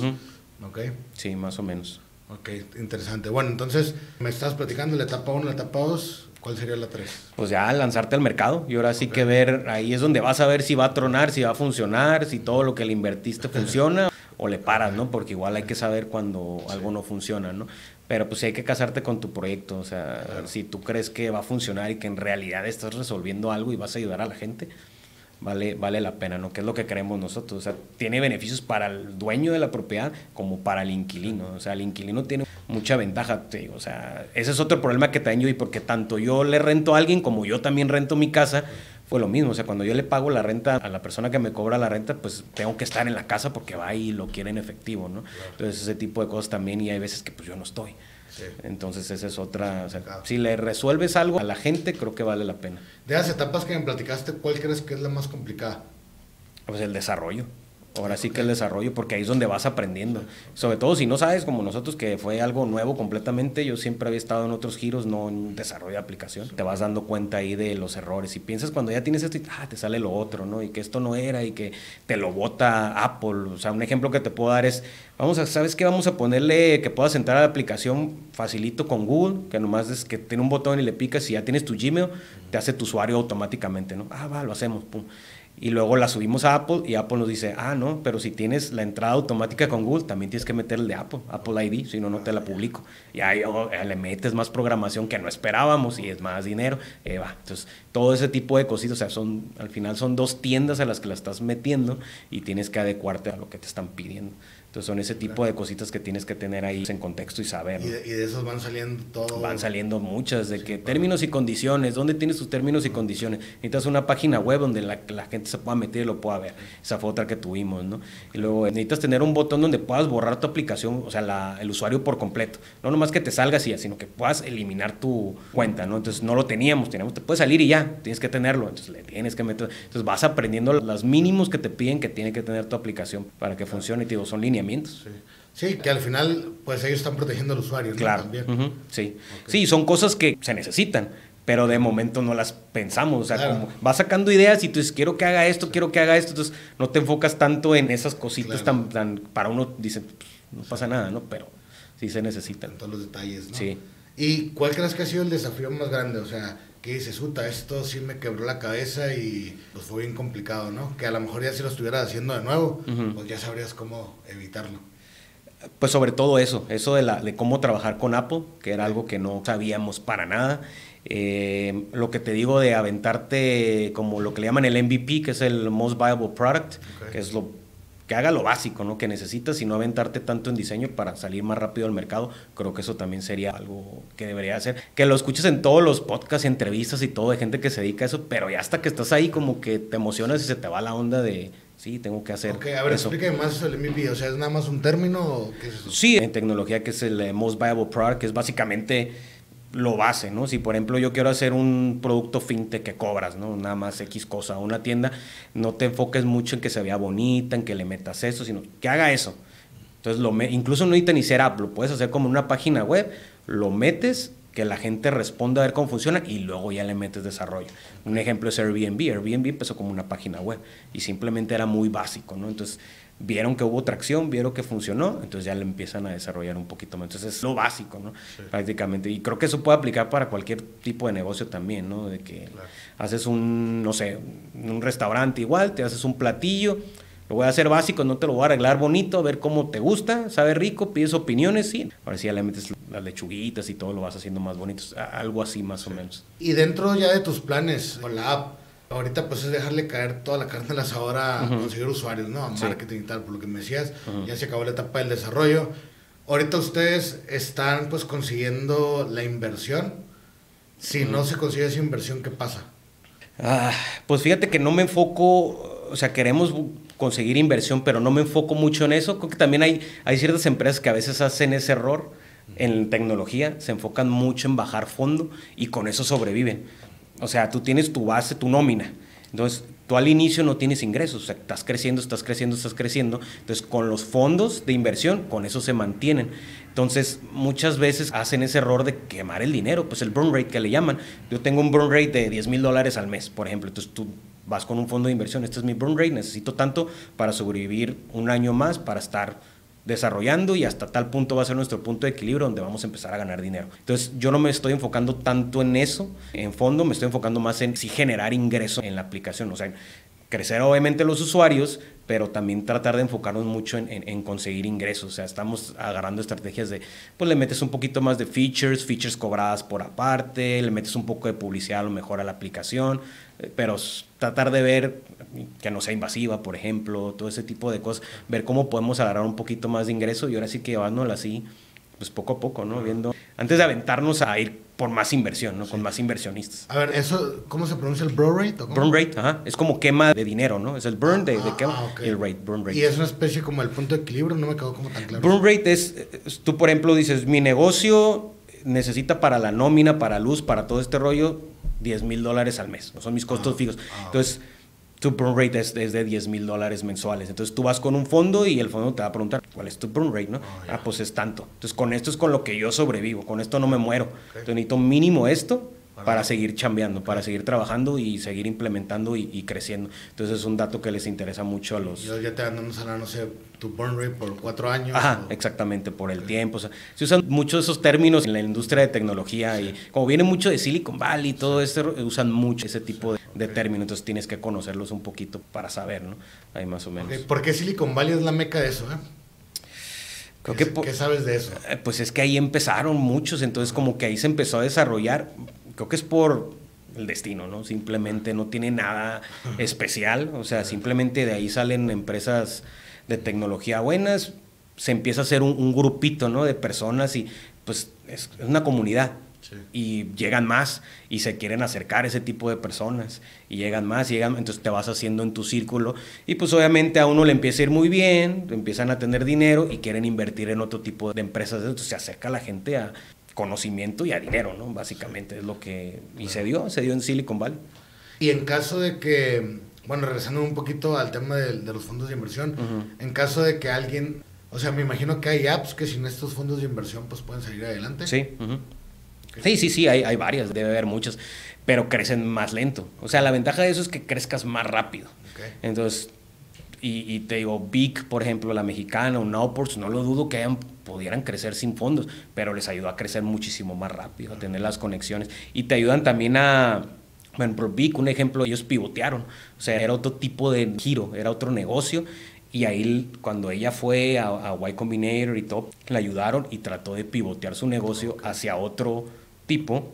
Sí, más o menos. Ok, interesante. Bueno, entonces me estás platicando la etapa 1, la etapa 2. ¿Cuál sería la 3? Pues ya lanzarte al mercado y ahora sí que ver, ahí es donde vas a ver si va a tronar, si va a funcionar, si todo lo que le invertiste funciona o le paras, ¿no? Porque igual hay que saber cuando algo no funciona, ¿no? Pero pues hay que casarte con tu proyecto, o sea, si tú crees que va a funcionar y que en realidad estás resolviendo algo y vas a ayudar a la gente, vale, vale la pena, ¿no? Que es lo que queremos nosotros. O sea, tiene beneficios para el dueño de la propiedad como para el inquilino. O sea, el inquilino tiene mucha ventaja, te digo. O sea, ese es otro problema que tengo y porque tanto yo le rento a alguien como yo también rento mi casa, fue lo mismo. O sea, cuando yo le pago la renta a la persona que me cobra la renta, pues tengo que estar en la casa porque va y lo quiere en efectivo, ¿no? Entonces, ese tipo de cosas también y hay veces que pues yo no estoy. Entonces esa es otra, si le resuelves algo a la gente, creo que vale la pena. De las etapas que me platicaste, ¿cuál crees que es la más complicada? Pues el desarrollo. Ahora sí que el desarrollo, porque ahí es donde vas aprendiendo. Sobre todo si no sabes, como nosotros, que fue algo nuevo completamente. Yo siempre había estado en otros giros, no en desarrollo de aplicación. Te vas dando cuenta ahí de los errores. Y piensas cuando ya tienes esto, y, ah, te sale lo otro, ¿no? Y que esto no era y que te lo bota Apple. O sea, un ejemplo que te puedo dar es, vamos a, ¿sabes qué? Vamos a ponerle que puedas entrar a la aplicación facilito con Google, que nomás es que tiene un botón y le picas y ya tienes tu Gmail, te hace tu usuario automáticamente, ¿no? Ah, va, lo hacemos, pum y luego la subimos a Apple y Apple nos dice, ah, no, pero si tienes la entrada automática con Google, también tienes que meter el de Apple, Apple ID, si no, no te la publico. Y ahí oh, le metes más programación que no esperábamos y es más dinero. Eh. Entonces, todo ese tipo de cositas, o sea, son, al final son dos tiendas a las que la estás metiendo y tienes que adecuarte a lo que te están pidiendo. Entonces son ese tipo de cositas que tienes que tener ahí en contexto y saber. Y, de, y, de, esos van saliendo todo. Van saliendo muchas, de que términos y condiciones, ¿dónde tienes tus términos y condiciones? Necesitas una página web donde la, la, gente se pueda meter y lo pueda ver. Esa fue otra que tuvimos, ¿no? Y luego necesitas tener un botón donde puedas borrar tu aplicación, o sea, la, el usuario por completo. No nomás que te salga así, sino que puedas eliminar tu cuenta, ¿no? Entonces no lo teníamos, teníamos, te puede salir y ya, tienes que tenerlo, entonces le tienes que meter. Entonces vas aprendiendo los mínimos que te piden que tiene que tener tu aplicación para que funcione, y te digo, son lineamientos. Sí. Sí, que al final, pues ellos están protegiendo al usuario. ¿no? Claro. También. Uh -huh. Sí. Okay. sí, son cosas que se necesitan, pero de momento no las pensamos. O sea, claro. como vas sacando ideas y tú dices, quiero que haga esto, sí. quiero que haga esto. Entonces, no te enfocas tanto en esas cositas claro. tan, tan. Para uno, dice, pues, no pasa nada, ¿no? Pero sí se necesitan. Todos los detalles, ¿no? Sí. ¿Y cuál crees que ha sido el desafío más grande? O sea, ¿qué dices, Uta, esto sí me quebró la cabeza y pues fue bien complicado, ¿no? Que a lo mejor ya si lo estuvieras haciendo de nuevo, uh -huh. pues ya sabrías cómo evitarlo. Pues sobre todo eso, eso de, la, de cómo trabajar con Apple, que era algo que no sabíamos para nada. Eh, lo que te digo de aventarte como lo que le llaman el MVP, que es el Most Viable Product, okay. que es lo que haga lo básico ¿no? que necesitas y no aventarte tanto en diseño para salir más rápido al mercado. Creo que eso también sería algo que debería hacer. Que lo escuches en todos los podcasts, entrevistas y todo de gente que se dedica a eso, pero ya hasta que estás ahí como que te emocionas y se te va la onda de, sí, tengo que hacer. Ok, a ver, eso. explícame más el MVP. O sea, ¿es nada más un término o qué es eso? Sí, en tecnología que es el eh, Most Viable Product, que es básicamente lo base, ¿no? Si por ejemplo yo quiero hacer un producto fintech que cobras, ¿no? Nada más X cosa una tienda, no te enfoques mucho en que se vea bonita, en que le metas eso, sino que haga eso. Entonces, lo me incluso no necesita ni ser app, lo puedes hacer como una página web, lo metes, que la gente responda a ver cómo funciona y luego ya le metes desarrollo. Un ejemplo es Airbnb. Airbnb empezó como una página web y simplemente era muy básico, ¿no? Entonces, vieron que hubo tracción, vieron que funcionó, entonces ya le empiezan a desarrollar un poquito más. Entonces es lo básico, ¿no? Sí. Prácticamente. Y creo que eso puede aplicar para cualquier tipo de negocio también, ¿no? De que claro. haces un, no sé, un restaurante igual, te haces un platillo, lo voy a hacer básico, no te lo voy a arreglar bonito, a ver cómo te gusta, sabe rico, pides opiniones, sí. Ahora sí ya le metes las lechuguitas y todo lo vas haciendo más bonito, algo así más sí. o menos. Y dentro ya de tus planes con la app, Ahorita pues es dejarle caer toda la carne en la asadora a uh -huh. conseguir usuarios, ¿no? A marketing y tal, por lo que me decías. Uh -huh. Ya se acabó la etapa del desarrollo. Ahorita ustedes están pues consiguiendo la inversión. Si uh -huh. no se consigue esa inversión, ¿qué pasa? Ah, pues fíjate que no me enfoco, o sea, queremos conseguir inversión, pero no me enfoco mucho en eso. Creo que también hay, hay ciertas empresas que a veces hacen ese error en tecnología, se enfocan mucho en bajar fondo y con eso sobreviven. O sea, tú tienes tu base, tu nómina. Entonces, tú al inicio no tienes ingresos, o sea, estás creciendo, estás creciendo, estás creciendo. Entonces, con los fondos de inversión, con eso se mantienen. Entonces, muchas veces hacen ese error de quemar el dinero, pues el burn rate que le llaman. Yo tengo un burn rate de 10 mil dólares al mes, por ejemplo. Entonces, tú vas con un fondo de inversión, este es mi burn rate, necesito tanto para sobrevivir un año más, para estar desarrollando y hasta tal punto va a ser nuestro punto de equilibrio donde vamos a empezar a ganar dinero. Entonces yo no me estoy enfocando tanto en eso, en fondo me estoy enfocando más en si generar ingreso en la aplicación, o sea, crecer obviamente los usuarios, pero también tratar de enfocarnos mucho en, en, en, conseguir ingresos. O sea, estamos agarrando estrategias de, pues le metes un poquito más de features, features cobradas por aparte, le metes un poco de publicidad a lo mejor a la aplicación, pero tratar de ver que no sea invasiva, por ejemplo, todo ese tipo de cosas, ver cómo podemos agarrar un poquito más de ingreso y ahora sí que llevándola así, pues poco a poco, ¿no? Viendo, antes de aventarnos a ir por más inversión, ¿no? Sí. Con más inversionistas. A ver, eso, ¿cómo se pronuncia el burn rate? ¿o cómo? Burn rate, ajá. Es como quema de dinero, ¿no? Es el burn de, de quema ah, okay. y el rate, burn rate. Y es una especie como el punto de equilibrio, no me quedó como tan claro. Burn rate es, tú por ejemplo dices, mi negocio necesita para la nómina, para luz, para todo este rollo, 10 mil dólares al mes. ¿no? Son mis costos Ah, fijos. ah, Entonces, tu burn rate es, es de 10 mil dólares mensuales. Entonces, tú vas con un fondo y el fondo te va a preguntar, ¿cuál es tu burn rate? ¿no? Oh. Ah, pues es tanto. Entonces, con esto es con lo que yo sobrevivo. Con esto no me muero. Entonces, necesito mínimo esto Para- para seguir chambeando, para seguir trabajando y seguir implementando y, y creciendo. Entonces, es un dato que les interesa mucho a los... Yo ya te dando un salario, no sé, tu burn rate por cuatro años. Ajá, o- exactamente, por el tiempo. O sea, se usan muchos esos términos en la industria de tecnología y como viene mucho de Silicon Valley y todo esto, usan mucho ese tipo de, de términos. Entonces tienes que conocerlos un poquito para saber, ¿no? Ahí más o menos. ¿Por qué Silicon Valley es la meca de eso? Eh? Creo ¿Qué, que po- qué sabes de eso? Eh, Pues es que ahí empezaron muchos, entonces como que ahí se empezó a desarrollar, creo que es por el destino, ¿no? Simplemente no tiene nada especial, o sea, simplemente de ahí salen empresas de tecnología buenas, se empieza a hacer un, un grupito, ¿no? De personas y pues es, es una comunidad. Y llegan más y se quieren acercar a ese tipo de personas. Y llegan más, y llegan, entonces te vas haciendo en tu círculo. Y pues obviamente a uno le empieza a ir muy bien, empiezan a tener dinero y quieren invertir en otro tipo de empresas. Entonces se acerca la gente a conocimiento y a dinero, ¿no? Básicamente es lo que... Y se dio, se dio en Silicon Valley. Y en caso de que, bueno, regresando un poquito al tema de, de los fondos de inversión, en caso de que alguien, o sea, me imagino que hay apps que sin estos fondos de inversión pues pueden salir adelante. Sí. Sí, sí, sí, hay, hay varias, debe haber muchas, pero crecen más lento. O sea, la ventaja de eso es que crezcas más rápido. Entonces, y, y te digo, Big, por ejemplo, la mexicana, o Nowports, no lo dudo que hayan, pudieran crecer sin fondos, pero les ayudó a crecer muchísimo más rápido, a tener las conexiones. Y te ayudan también a, bueno, por Big, un ejemplo, ellos pivotearon. O sea, era otro tipo de giro, era otro negocio. Y ahí, cuando ella fue a, a Y Combinator y todo, la ayudaron y trató de pivotear su negocio hacia otro tipo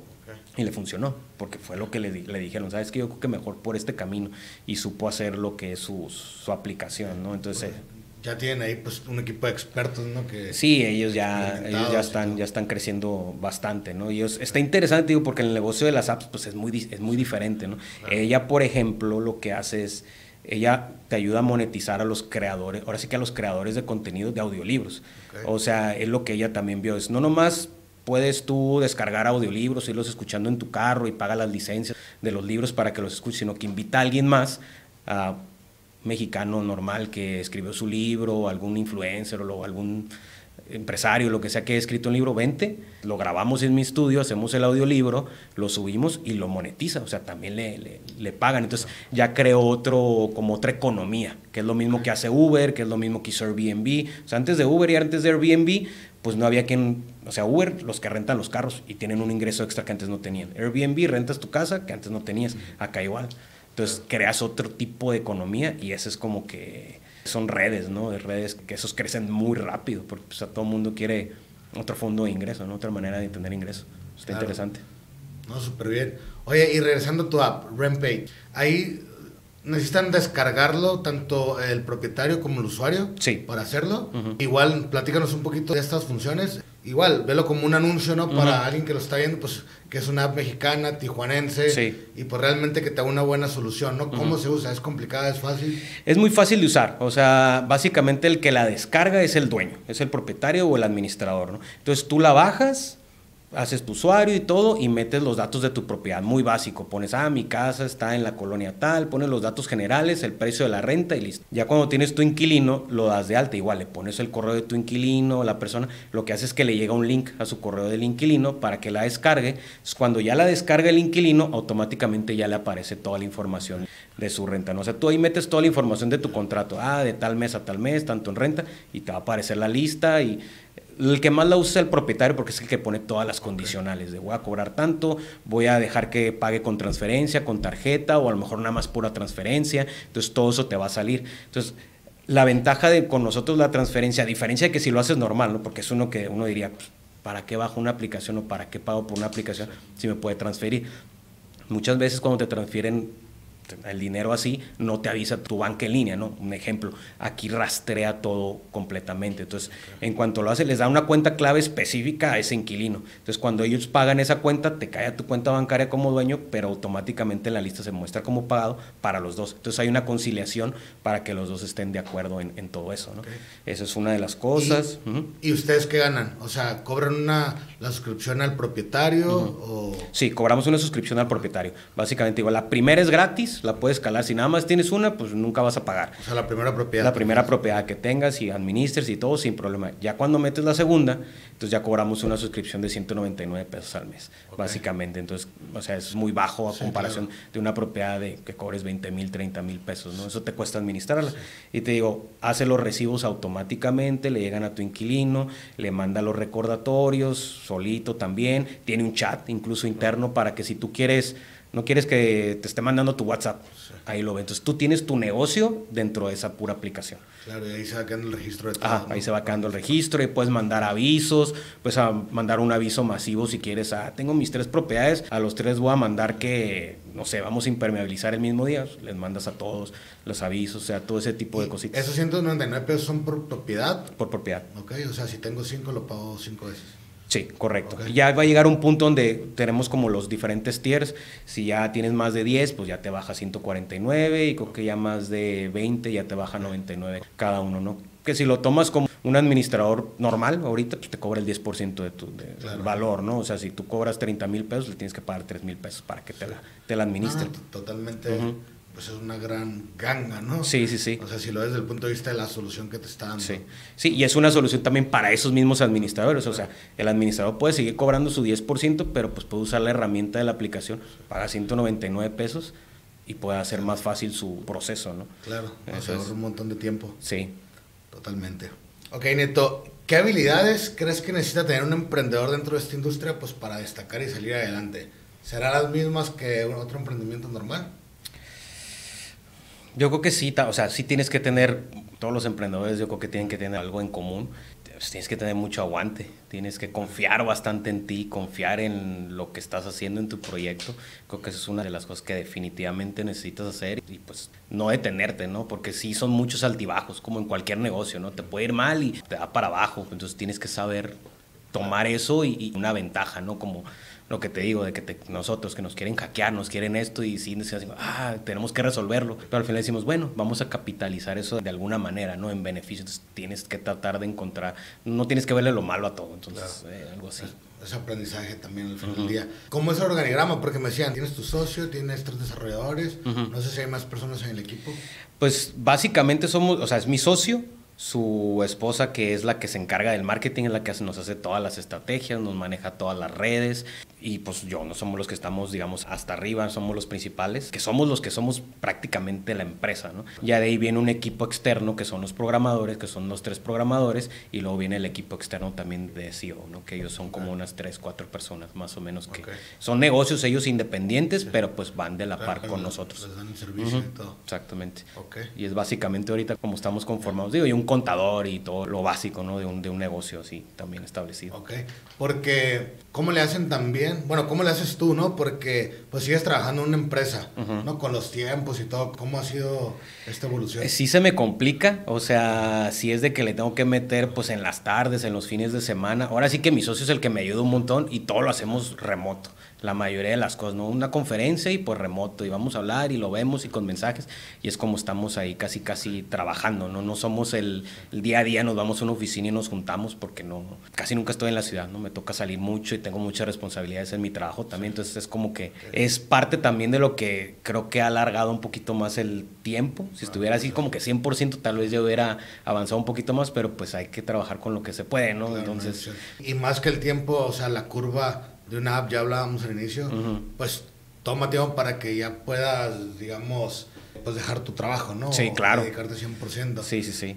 y le funcionó, porque fue lo que le, le dijeron, sabes que yo creo que mejor por este camino y supo hacer lo que es su, su aplicación, ¿no? Entonces, eh, Ya tienen ahí pues un equipo de expertos, ¿no? Que, sí, ellos ya, ellos ya están, ya están creciendo bastante, ¿no? Y ellos, está interesante, digo, porque el negocio de las apps, pues es muy, es muy diferente, ¿no? Ella, por ejemplo, lo que hace es, ella te ayuda a monetizar a los creadores, ahora sí que a los creadores de contenido de audiolibros. O sea, es lo que ella también vio, es no nomás puedes tú descargar audiolibros, irlos escuchando en tu carro y paga las licencias de los libros para que los escuches, sino que invita a alguien más, a mexicano normal que escribió su libro, algún influencer o algún empresario, lo que sea que haya escrito un libro, vente, lo grabamos en mi estudio, hacemos el audiolibro, lo subimos y lo monetiza, o sea, también le, le, pagan. Entonces ya creó otro, como otra economía, que es lo mismo que hace Uber, que es lo mismo que hizo Airbnb. O sea, antes de Uber y antes de Airbnb, pues no había quien, o sea, Uber, los que rentan los carros y tienen un ingreso extra que antes no tenían. Airbnb, rentas tu casa que antes no tenías, acá igual. Entonces creas otro tipo de economía y ese es como que son redes, ¿no? De redes que esos crecen muy rápido porque pues, a todo el mundo quiere otro fondo de ingreso, ¿no? Otra manera de tener ingreso. Está Claro. interesante. No, súper bien. Oye, y regresando a tu app, Rempay, ahí necesitan descargarlo tanto el propietario como el usuario Sí. para hacerlo. Igual, platícanos un poquito de estas funciones. Igual, velo como un anuncio, ¿no? Para alguien que lo está viendo, pues que es una app mexicana, tijuanense, Sí. y pues realmente que te da una buena solución, ¿no? ¿Cómo se usa? ¿Es complicada? ¿Es fácil? Es muy fácil de usar, o sea, básicamente el que la descarga es el dueño, es el propietario o el administrador, ¿no? Entonces tú la bajas, haces tu usuario y todo y metes los datos de tu propiedad, muy básico, pones, ah, mi casa está en la colonia tal, pones los datos generales, el precio de la renta y listo. Ya cuando tienes tu inquilino, lo das de alta, igual le pones el correo de tu inquilino, la persona, lo que hace es que le llega un link a su correo del inquilino para que la descargue. Cuando ya la descarga el inquilino, automáticamente ya le aparece toda la información de su renta. ¿no? O sea, tú ahí metes toda la información de tu contrato, ah, de tal mes a tal mes, tanto en renta, y te va a aparecer la lista y el que más la usa es el propietario porque es el que pone todas las condicionales de voy a cobrar tanto, voy a dejar que pague con transferencia, con tarjeta o a lo mejor nada más pura transferencia, entonces todo eso te va a salir. Entonces, la ventaja de con nosotros la transferencia, a diferencia de que si lo haces normal, ¿no? porque es uno que uno diría, pues, ¿para qué bajo una aplicación o para qué pago por una aplicación si me puede transferir? Muchas veces cuando te transfieren el dinero así, no te avisa tu banca en línea, ¿no? Un ejemplo, aquí rastrea todo completamente. Entonces, en cuanto lo hace, les da una cuenta clave específica a ese inquilino. Entonces, cuando ellos pagan esa cuenta, te cae a tu cuenta bancaria como dueño, pero automáticamente en la lista se muestra como pagado para los dos. Entonces, hay una conciliación para que los dos estén de acuerdo en, en todo eso, ¿no? Esa es una de las cosas. Ujú. ¿Y ustedes qué ganan? O sea, ¿cobran una, la suscripción al propietario o...? Sí, cobramos una suscripción al propietario. Básicamente, igual, la primera es gratis, la puedes calar. Si nada más tienes una, pues nunca vas a pagar. O sea, la primera propiedad. La primera propiedad que tengas y administres y todo sin problema. Ya cuando metes la segunda, entonces ya cobramos una suscripción de 199 pesos al mes, básicamente. Entonces, o sea, eso es muy bajo a Sí, comparación de una propiedad de que cobres 20 mil, 30 mil pesos, ¿no? Eso te cuesta administrarla. Y te digo, hace los recibos automáticamente, le llegan a tu inquilino, le manda los recordatorios, solito también, tiene un chat incluso interno para que si tú quieres no quieres que te esté mandando tu WhatsApp. Ahí lo ves. Entonces tú tienes tu negocio dentro de esa pura aplicación. Claro, y ahí se va quedando el registro de todo. Ajá, ahí se va quedando el registro y puedes mandar avisos, puedes a mandar un aviso masivo si quieres. Ah, tengo mis tres propiedades, a los tres voy a mandar que, no sé, vamos a impermeabilizar el mismo día. Les mandas a todos los avisos, o sea, todo ese tipo de cositas. ¿Esos 199 pesos son por propiedad? Por propiedad. Ok, o sea, si tengo cinco, lo pago cinco veces. Sí, correcto. Ya va a llegar un punto donde tenemos como los diferentes tiers. Si ya tienes más de 10, pues ya te baja 149 y creo que ya más de 20 ya te baja 99 cada uno, ¿no? Que si lo tomas como un administrador normal, ahorita pues te cobra el 10% de tu valor, ¿no? O sea, si tú cobras 30 mil pesos, le tienes que pagar 3 mil pesos para que te la, te la administren. Ah, totalmente pues es una gran ganga, ¿no? Sí, sí, sí. O sea, si lo ves desde el punto de vista de la solución que te está dando. Sí, sí y es una solución también para esos mismos administradores. O sea, el administrador puede seguir cobrando su 10%, pero pues puede usar la herramienta de la aplicación, paga 199 pesos y puede hacer más fácil su proceso, ¿no? Claro, eso es un montón de tiempo. Sí. Totalmente. Ok, Neto, ¿qué habilidades crees que necesita tener un emprendedor dentro de esta industria pues, para destacar y salir adelante? ¿Serán las mismas que otro emprendimiento normal? Yo creo que sí, o sea, sí tienes que tener, todos los emprendedores yo creo que tienen que tener algo en común. Pues, tienes que tener mucho aguante, tienes que confiar bastante en ti, confiar en lo que estás haciendo en tu proyecto. Creo que esa es una de las cosas que definitivamente necesitas hacer y pues no detenerte, ¿no? Porque sí son muchos altibajos, como en cualquier negocio, ¿no? Te puede ir mal y te da para abajo, entonces tienes que saber tomar eso y, y una ventaja, ¿no? Como lo que te digo, de que nosotros que nos quieren hackear, nos quieren esto y sí decimos, ah, tenemos que resolverlo. Pero al final decimos, bueno, vamos a capitalizar eso de alguna manera, ¿no? En beneficio. Entonces tienes que tratar de encontrar, no tienes que verle lo malo a todo, entonces eh, algo así. Es, aprendizaje también al final del día. ¿Cómo es el organigrama? Porque me decían, tienes tu socio, tienes tres desarrolladores, no sé si hay más personas en el equipo. Pues básicamente somos, o sea, es mi socio, su esposa que es la que se encarga del marketing, es la que nos hace todas las estrategias, nos maneja todas las redes y pues yo no somos los que estamos digamos hasta arriba, somos los principales, que somos los que somos prácticamente la empresa, ¿no? Ya de ahí viene un equipo externo que son los programadores, que son los tres programadores y luego viene el equipo externo también de SEO, ¿no? Que ellos son como unas tres, cuatro personas más o menos que son negocios ellos independientes, pero pues van de la par con nosotros. Les dan el servicio y todo. Exactamente. Y es básicamente ahorita como estamos conformados, digo, y un contador y todo lo básico, ¿no? De un, de un negocio así también establecido. Ok, porque ¿cómo le hacen también? Bueno, ¿cómo le haces tú, no? Porque pues sigues trabajando en una empresa, ¿no? Con los tiempos y todo, ¿cómo ha sido esta evolución? Eh, sí se me complica, o sea, si es de que le tengo que meter pues en las tardes, en los fines de semana. Ahora sí que mi socio es el que me ayuda un montón y todo lo hacemos remoto la mayoría de las cosas, ¿no? Una conferencia y pues remoto y vamos a hablar y lo vemos y con mensajes y es como estamos ahí casi casi trabajando, ¿no? No somos el, día a día, nos vamos a una oficina y nos juntamos porque no, casi nunca estoy en la ciudad, ¿no? Me toca salir mucho y tengo muchas responsabilidades en mi trabajo también, entonces es como que es parte también de lo que creo que ha alargado un poquito más el tiempo, si estuviera así como que 100% tal vez yo hubiera avanzado un poquito más, pero pues hay que trabajar con lo que se puede, ¿no? Entonces... Y más que el tiempo, o sea, la curva de una app, ya hablábamos al inicio, pues toma tiempo para que ya puedas, digamos, pues dejar tu trabajo, ¿no? Sí, claro. dedicarte 100%. Sí, sí, sí.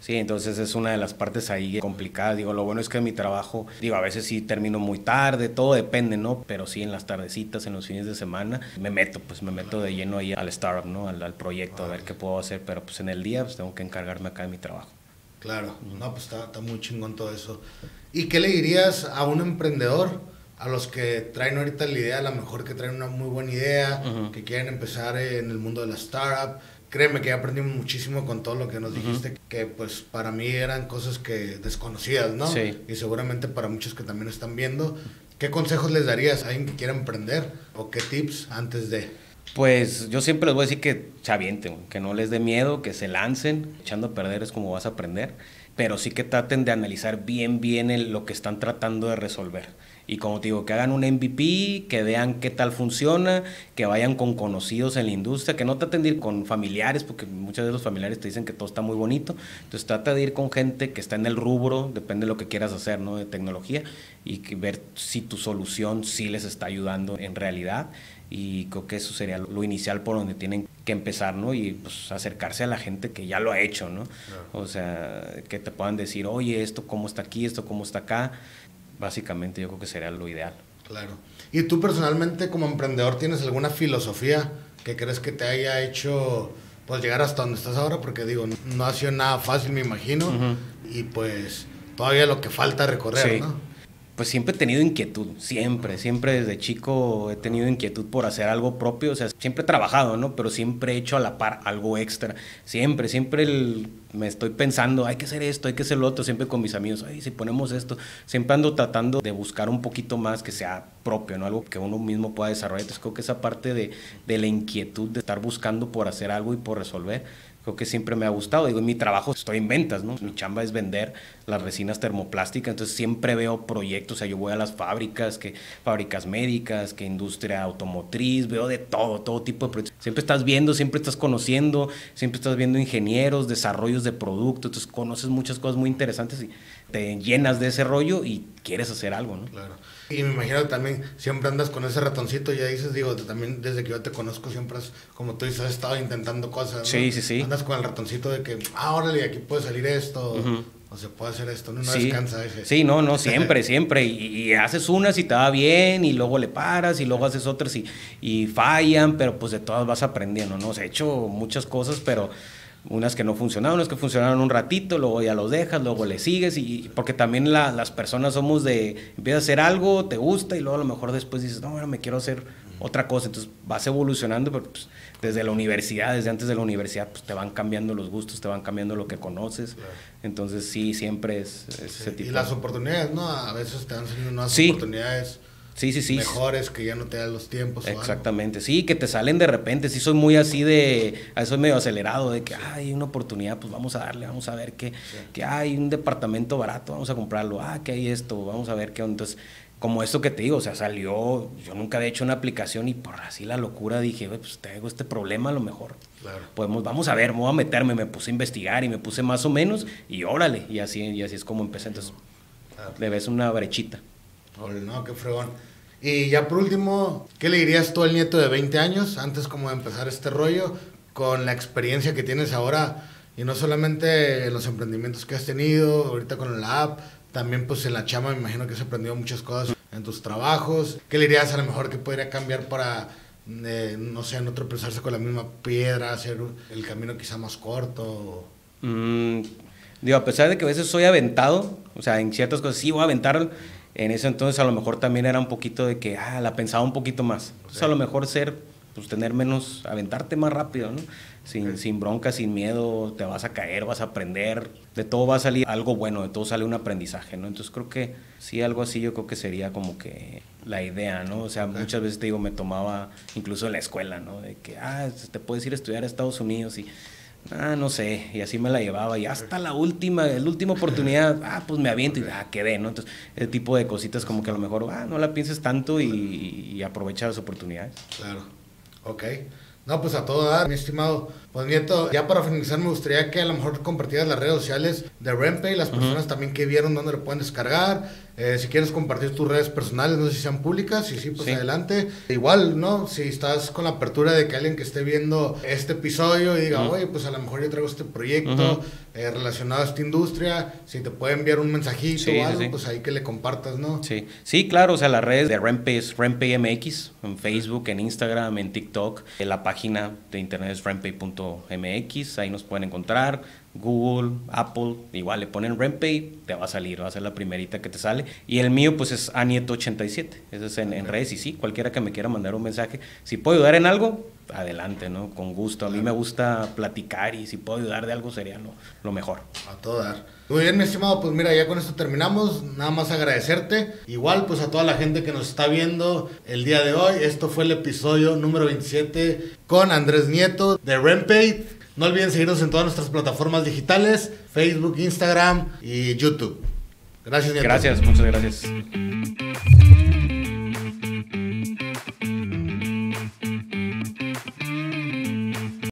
Sí, entonces es una de las partes ahí complicadas. Digo, lo bueno es que mi trabajo, digo, a veces sí termino muy tarde, todo depende, ¿no? Pero sí en las tardecitas, en los fines de semana, me meto, pues me meto de lleno ahí al startup, ¿no? Al, proyecto, a ver qué puedo hacer. Pero pues en el día, pues tengo que encargarme acá de mi trabajo. Claro, no, pues está, está muy chingón todo eso. ¿Y qué le dirías a un emprendedor? A los que traen ahorita la idea, a lo mejor que traen una muy buena idea, que quieren empezar en el mundo de la startup. Créeme que ya aprendí muchísimo con todo lo que nos dijiste, que pues para mí eran cosas que desconocidas, ¿no? Sí. Y seguramente para muchos que también están viendo. ¿Qué consejos les darías a alguien que quiera emprender? ¿O qué tips antes de...? Pues yo siempre les voy a decir que se avienten, que no les dé miedo, que se lancen. Echando a perder es como vas a aprender. Pero sí que traten de analizar bien, bien lo que están tratando de resolver y como te digo, que hagan un MVP, que vean qué tal funciona, que vayan con conocidos en la industria, que no traten de ir con familiares, porque muchos de los familiares te dicen que todo está muy bonito. Entonces trata de ir con gente que está en el rubro, depende de lo que quieras hacer, ¿no? De tecnología, y ver si tu solución sí les está ayudando en realidad. Y creo que eso sería lo inicial por donde tienen que empezar, ¿no? Y pues acercarse a la gente que ya lo ha hecho, ¿no? O sea, que te puedan decir, oye, esto cómo está aquí, esto cómo está acá básicamente yo creo que sería lo ideal. Claro. ¿Y tú personalmente como emprendedor tienes alguna filosofía que crees que te haya hecho pues llegar hasta donde estás ahora? Porque digo, no ha sido nada fácil, me imagino. Y pues todavía lo que falta recorrer, ¿no? Pues siempre he tenido inquietud, siempre, siempre desde chico he tenido inquietud por hacer algo propio, o sea, siempre he trabajado, ¿no? Pero siempre he hecho a la par algo extra, siempre, siempre me estoy pensando, hay que hacer esto, hay que hacer lo otro, siempre con mis amigos, ay, si ponemos esto, siempre ando tratando de buscar un poquito más que sea propio, ¿no? Algo que uno mismo pueda desarrollar, entonces creo que esa parte de, de la inquietud de estar buscando por hacer algo y por resolver, creo que siempre me ha gustado. Digo, en mi trabajo estoy en ventas, ¿no? Mi chamba es vender las resinas termoplásticas, entonces siempre veo proyectos, o sea, yo voy a las fábricas, que fábricas médicas, que industria automotriz, veo de todo, todo tipo de proyectos. Siempre estás viendo, siempre estás conociendo, siempre estás viendo ingenieros, desarrollos de productos, entonces conoces muchas cosas muy interesantes y te llenas de ese rollo y quieres hacer algo, ¿no? Claro. Y me imagino que también siempre andas con ese ratoncito, ya dices, digo, también desde que yo te conozco siempre has, como tú dices, has estado intentando cosas. Sí, sí, sí. Andas con el ratoncito de que, ah, órale, aquí puede salir esto, o se puede hacer esto, no, sí. descansa ese. Sí, no, no, siempre, siempre. Y, haces unas y te va bien, y luego le paras, y luego haces otras y, y fallan, pero pues de todas vas aprendiendo, ¿no? O sea, he hecho muchas cosas, pero unas que no funcionaron, unas que funcionaron un ratito, luego ya los dejas, luego le sigues, y porque también las personas somos de, empiezas a hacer algo, te gusta, y luego a lo mejor después dices, no, bueno, me quiero hacer otra cosa, entonces vas evolucionando, pero pues, desde la universidad, desde antes de la universidad, pues te van cambiando los gustos, te van cambiando lo que conoces, entonces sí, siempre es, ese tipo. Y las oportunidades, ¿no? A veces te dan nuevas oportunidades Sí, sí, sí. Mejores que ya no te dan los tiempos. Exactamente, sí, que te salen de repente. Sí, soy muy así de. Soy medio acelerado, de que hay una oportunidad, pues vamos a darle, vamos a ver que, que hay un departamento barato, vamos a comprarlo. Ah, que hay esto, vamos a ver qué. Entonces, como esto que te digo, o sea, salió. Yo nunca había hecho una aplicación y por así la locura dije, pues tengo este problema a lo mejor. Claro. Podemos, vamos a ver, me voy a meterme. Me puse a investigar y me puse más o menos y órale. Y así, y así es como empecé. Entonces, le ves una brechita. No, qué fregón. Y ya por último, ¿qué le dirías tú al nieto de 20 años, antes como de empezar este rollo, con la experiencia que tienes ahora, y no solamente en los emprendimientos que has tenido, ahorita con la app, también pues en la chama me imagino que has aprendido muchas cosas en tus trabajos. ¿Qué le dirías a lo mejor que podría cambiar para, eh, no sé, no tropezarse con la misma piedra, hacer el camino quizá más corto? Mm, digo, a pesar de que a veces soy aventado, o sea, en ciertas cosas sí voy a aventar en ese entonces a lo mejor también era un poquito de que, ah, la pensaba un poquito más. Entonces a lo mejor ser, pues tener menos, aventarte más rápido, ¿no? Sin, sin bronca, sin miedo, te vas a caer, vas a aprender, de todo va a salir algo bueno, de todo sale un aprendizaje, ¿no? Entonces creo que sí, algo así yo creo que sería como que la idea, ¿no? O sea, muchas veces te digo, me tomaba incluso en la escuela, ¿no? De que, ah, te puedes ir a estudiar a Estados Unidos y Ah, no sé, y así me la llevaba. Y hasta la última, la última oportunidad, ah, pues me aviento y ah, quedé, ¿no? Entonces, ese tipo de cositas como que a lo mejor, ah, no la pienses tanto y, y aprovecha las oportunidades. Claro, ok. No, pues a todo dar, mi estimado. Pues Nieto, ya para finalizar me gustaría que a lo mejor compartieras las redes sociales de Rempay, las personas también que vieron dónde lo pueden descargar. Eh, si quieres compartir tus redes personales, no sé si sean públicas, si sí, pues adelante. Igual, ¿no? Si estás con la apertura de que alguien que esté viendo este episodio y diga, oye, pues a lo mejor yo traigo este proyecto eh, relacionado a esta industria, si te puede enviar un mensajito o algo, pues ahí que le compartas, ¿no? Sí, sí, claro, o sea, las redes de Rempay es MX, en Facebook, en Instagram, en TikTok, en la página de internet es rempay.mx, ahí nos pueden encontrar. Google, Apple, igual le ponen Rempay, te va a salir, va a ser la primerita que te sale. Y el mío, pues es Anieto87, ese es en, redes. Y sí, cualquiera que me quiera mandar un mensaje, si puedo ayudar en algo, adelante, ¿no? Con gusto. A mí me gusta platicar y si puedo ayudar de algo sería lo, lo mejor. A todo dar. Muy bien, mi estimado, pues mira, ya con esto terminamos. Nada más agradecerte. Igual, pues a toda la gente que nos está viendo el día de hoy. Esto fue el episodio número 27 con Andrés Nieto de Rempay. No olviden seguirnos en todas nuestras plataformas digitales, Facebook, Instagram y YouTube. Gracias, Nieto. Gracias, muchas gracias.